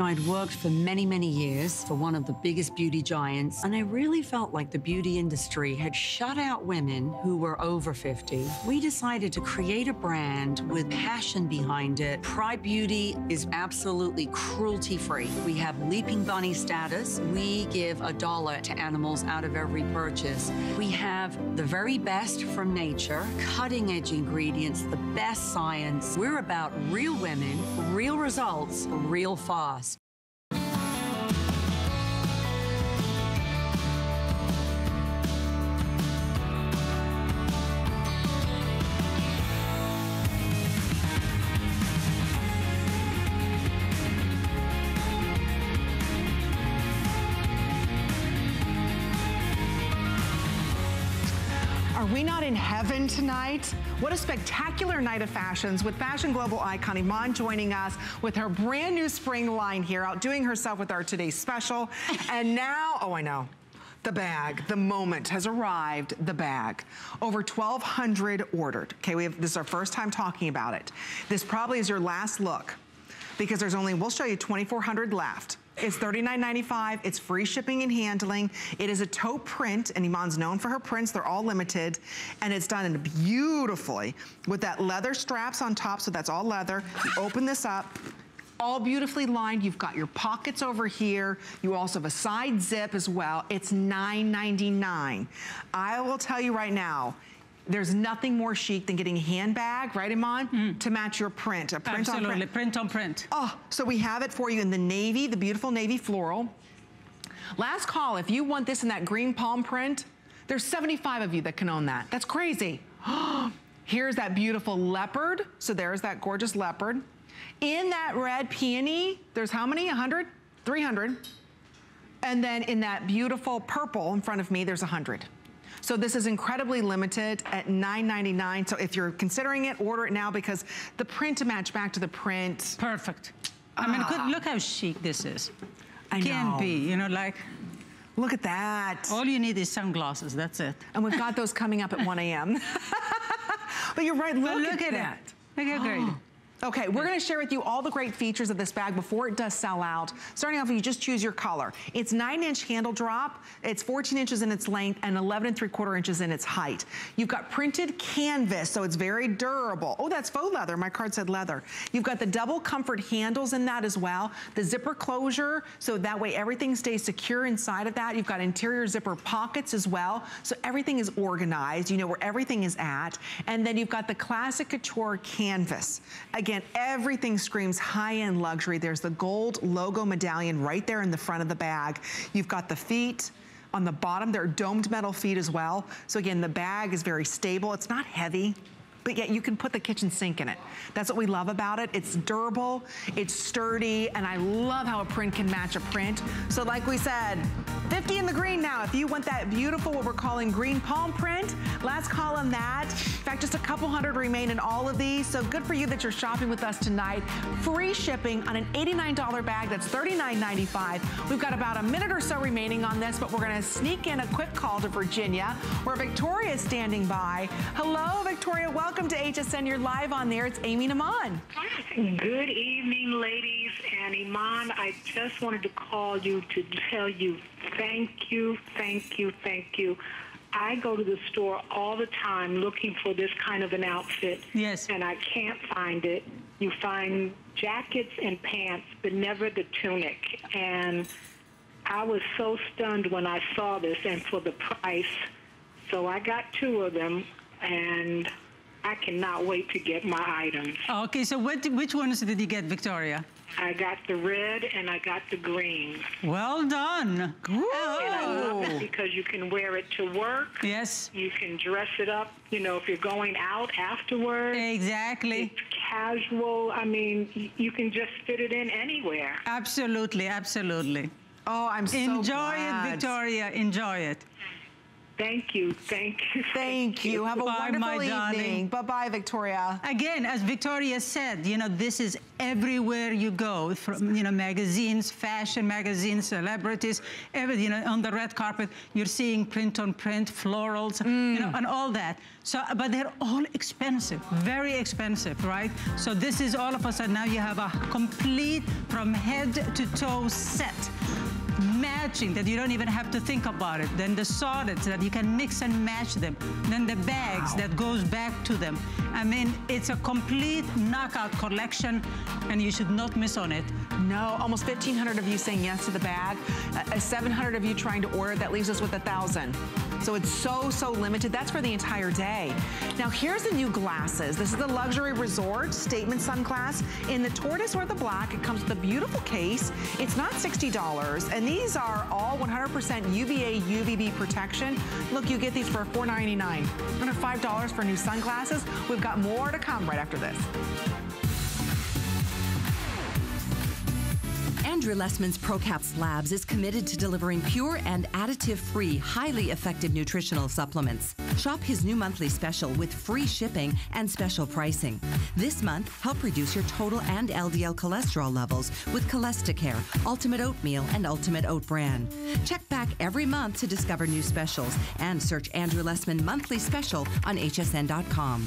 I'd worked for many, many years for one of the biggest beauty giants, and I really felt like the beauty industry had shut out women who were over 50. We decided to create a brand with passion behind it. Pride Beauty is absolutely cruelty free. We have Leaping Bunny status. We give a dollar to animals out of every purchase. We have the very best from nature, cutting edge ingredients, the best science. We're about real women, real results, real fast. Tonight? What a spectacular night of fashions with fashion global icon Iman joining us with her brand new spring line here, outdoing herself with our today's special. and now, oh, I know. The bag, the moment has arrived, the bag. Over 1,200 ordered. Okay, we have, this is our first time talking about it. This probably is your last look because there's only, we'll show you 2,400 left. It's $39.95. It's free shipping and handling. It is a taupe print, and Iman's known for her prints. They're all limited, and it's done beautifully with that leather straps on top, so that's all leather. You open this up, all beautifully lined. You've got your pockets over here. You also have a side zip as well. It's $9.99. I will tell you right now, there's nothing more chic than getting a handbag, right, Iman, mm. to match your print. A print Absolutely, on print. print on print. Oh, so we have it for you in the navy, the beautiful navy floral. Last call, if you want this in that green palm print, there's 75 of you that can own that. That's crazy. Here's that beautiful leopard. So there's that gorgeous leopard. In that red peony, there's how many? 100? 300. And then in that beautiful purple in front of me, there's 100. So this is incredibly limited at $9.99. So if you're considering it, order it now because the print to match back to the print. Perfect. I mean, Ah. good, look how chic this is. I Can know. be, you know, like. Look at that. All you need is sunglasses, that's it. And we've got those coming up at 1 a.m. but you're right, look, But look at, at that. it. Look how great. Okay, we're gonna share with you all the great features of this bag before it does sell out. Starting off, you just choose your color. It's nine inch handle drop, it's 14 inches in its length and 11 and three quarter inches in its height. You've got printed canvas, so it's very durable. Oh, that's faux leather, my card said leather. You've got the double comfort handles in that as well. The zipper closure, so that way everything stays secure inside of that. You've got interior zipper pockets as well, so everything is organized. You know where everything is at. And then you've got the classic couture canvas. Again, everything screams high-end luxury. There's the gold logo medallion right there in the front of the bag. You've got the feet. On the bottom, there are domed metal feet as well. So again, the bag is very stable. It's not heavy but yet you can put the kitchen sink in it. That's what we love about it. It's durable, it's sturdy, and I love how a print can match a print. So like we said, 50 in the green now. If you want that beautiful, what we're calling green palm print, last call on that. In fact, just a couple hundred remain in all of these. So good for you that you're shopping with us tonight. Free shipping on an $89 bag that's $39.95. We've got about a minute or so remaining on this, but we're gonna sneak in a quick call to Virginia, where Victoria's standing by. Hello, Victoria, welcome to HSN. You're live on there. It's Amy and Iman. Good evening, ladies and Iman. I just wanted to call you to tell you thank you, thank you, thank you. I go to the store all the time looking for this kind of an outfit. Yes. And I can't find it. You find jackets and pants, but never the tunic. And I was so stunned when I saw this and for the price. So I got two of them and I cannot wait to get my items. Oh, okay, so what, which ones did you get, Victoria? I got the red and I got the green. Well done. And I love it because you can wear it to work. Yes. You can dress it up, you know, if you're going out afterwards. Exactly. It's casual. I mean, you can just fit it in anywhere. Absolutely, absolutely. Oh, I'm so Enjoy glad. it, Victoria. Enjoy it. Thank you. Thank you. Thank you. Have a Bye, my wonderful darling. evening. Bye-bye, Victoria. Again, as Victoria said, you know, this is everywhere you go, from, you know, magazines, fashion magazines, celebrities, everything, you know, on the red carpet, you're seeing print on print, florals, you mm. know, and all that. So, but they're all expensive, very expensive, right? So this is all of a sudden now you have a complete from head to toe set matching that you don't even have to think about it. Then the solids that you can mix and match them. Then the bags that goes back to them. I mean, it's a complete knockout collection and you should not miss on it. No, almost 1,500 of you saying yes to the bag. Uh, 700 of you trying to order. That leaves us with a 1,000. So it's so, so limited. That's for the entire day. Now, here's the new glasses. This is the Luxury Resort Statement Sunglass in the tortoise or the black. It comes with a beautiful case. It's not $60, and these are all 100% UVA UVB protection. Look, you get these for $4.99. Under $5 for new sunglasses. We've got more to come right after this. Andrew Lessman's ProCaps Labs is committed to delivering pure and additive-free, highly effective nutritional supplements. Shop his new monthly special with free shipping and special pricing. This month, help reduce your total and LDL cholesterol levels with Cholesticare, Ultimate Oatmeal, and Ultimate Oat Bran. Check back every month to discover new specials and search Andrew Lessman Monthly Special on hsn.com.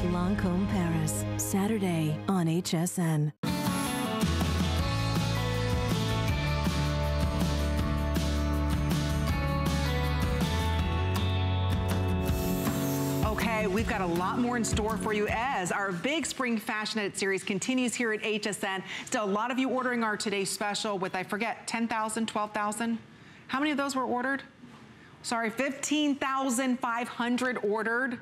Lancome Paris, Saturday on HSN. Okay, we've got a lot more in store for you as our big spring fashion edit series continues here at HSN. Still a lot of you ordering our today's special with, I forget, 10,000, 12,000? How many of those were ordered? Sorry, 15,500 ordered.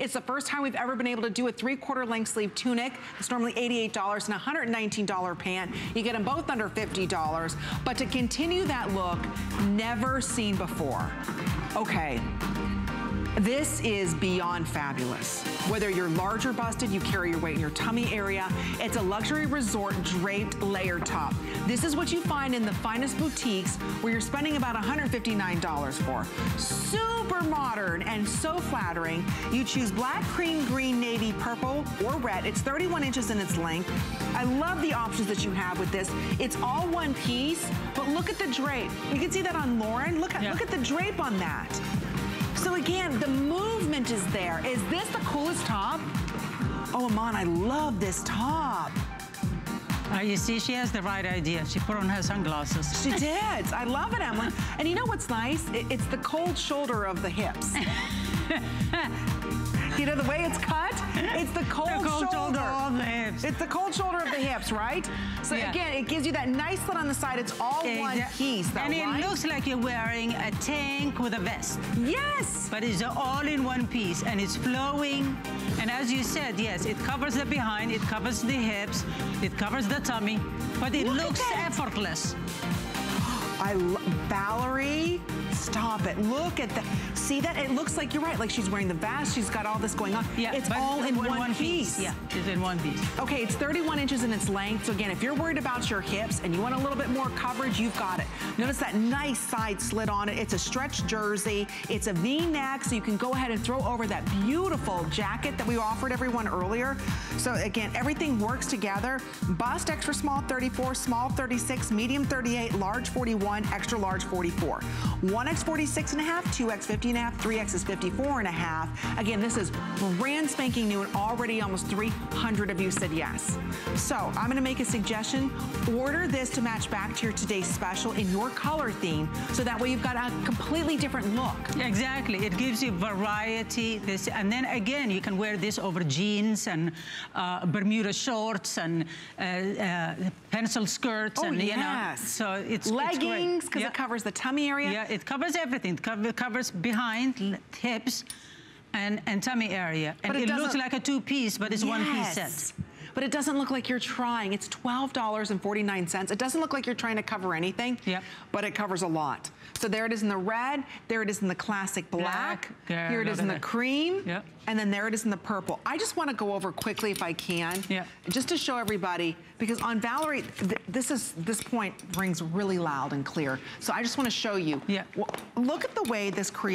It's the first time we've ever been able to do a three-quarter length sleeve tunic. It's normally $88 and $119 pant. You get them both under $50. But to continue that look, never seen before. Okay, this is beyond fabulous. Whether you're large or busted, you carry your weight in your tummy area, it's a luxury resort draped layer top. This is what you find in the finest boutiques where you're spending about $159 for. Super modern and so flattering. You choose black, cream, green, navy, purple, or red. It's 31 inches in its length. I love the options that you have with this. It's all one piece, but look at the drape. You can see that on Lauren. Look at, look at the drape on that. So again, the movement is there. Is this the coolest top? Oh, Iman, I love this top. Uh, you see, she has the right idea. She put on her sunglasses. She did. I love it, Emily. And you know what's nice? It- it's the cold shoulder of the hips. you know, the way it's cut, it's the cold, cold shoulder. shoulder of the hips. It's the cold shoulder of the hips, right? So Yeah. again, it gives you that nice slit on the side. It's all one Exa- piece, though, And it right? looks like you're wearing a tank with a vest. Yes! But it's all in one piece and it's flowing. And as you said, yes, it covers the behind, it covers the hips, it covers the tummy, but it Look looks effortless. I lo- Valerie, stop it. Look at that. See that? It looks like you're right. Like she's wearing the vest. She's got all this going on. Yeah, it's all in one- one, one piece. piece. Yeah, it's in one piece. Okay, it's 31 inches in its length. So again, if you're worried about your hips and you want a little bit more coverage, you've got it. Notice that nice side slit on it. It's a stretch jersey. It's a V-neck, so you can go ahead and throw over that beautiful jacket that we offered everyone earlier. So again, everything works together. Bust extra small 34, small 36, medium 38, large 41, extra large 44. 1X 46 and a half, 2X 50 and a half, 3X is 54 and a half. Again, this is brand spanking new and already almost 300 of you said yes. So I'm gonna make a suggestion. Order this to match back to your today's special in your color theme so that way you've got a completely different look. Exactly. It gives you variety. This, and then again, you can wear this over jeans and uh, Bermuda shorts and uh, uh, pencil skirts Oh, and you know. So it's Leggings, because because it covers the tummy area. Yeah, it covers everything. It cover- covers behind, hips, and, and tummy area. And But it it, looks like a two-piece, but it's one piece Yes. set. But it doesn't look like you're trying. It's $12.49. It doesn't look like you're trying to cover anything, yep. but it covers a lot. So there it is in the red, there it is in the classic black, Black. Here it is in the cream, Yep. and then there it is in the purple. I just want to go over quickly if I can, just to show everybody, because on Valerie, th this is this point rings really loud and clear. So I just want to show you. Yeah. Look at the way this creates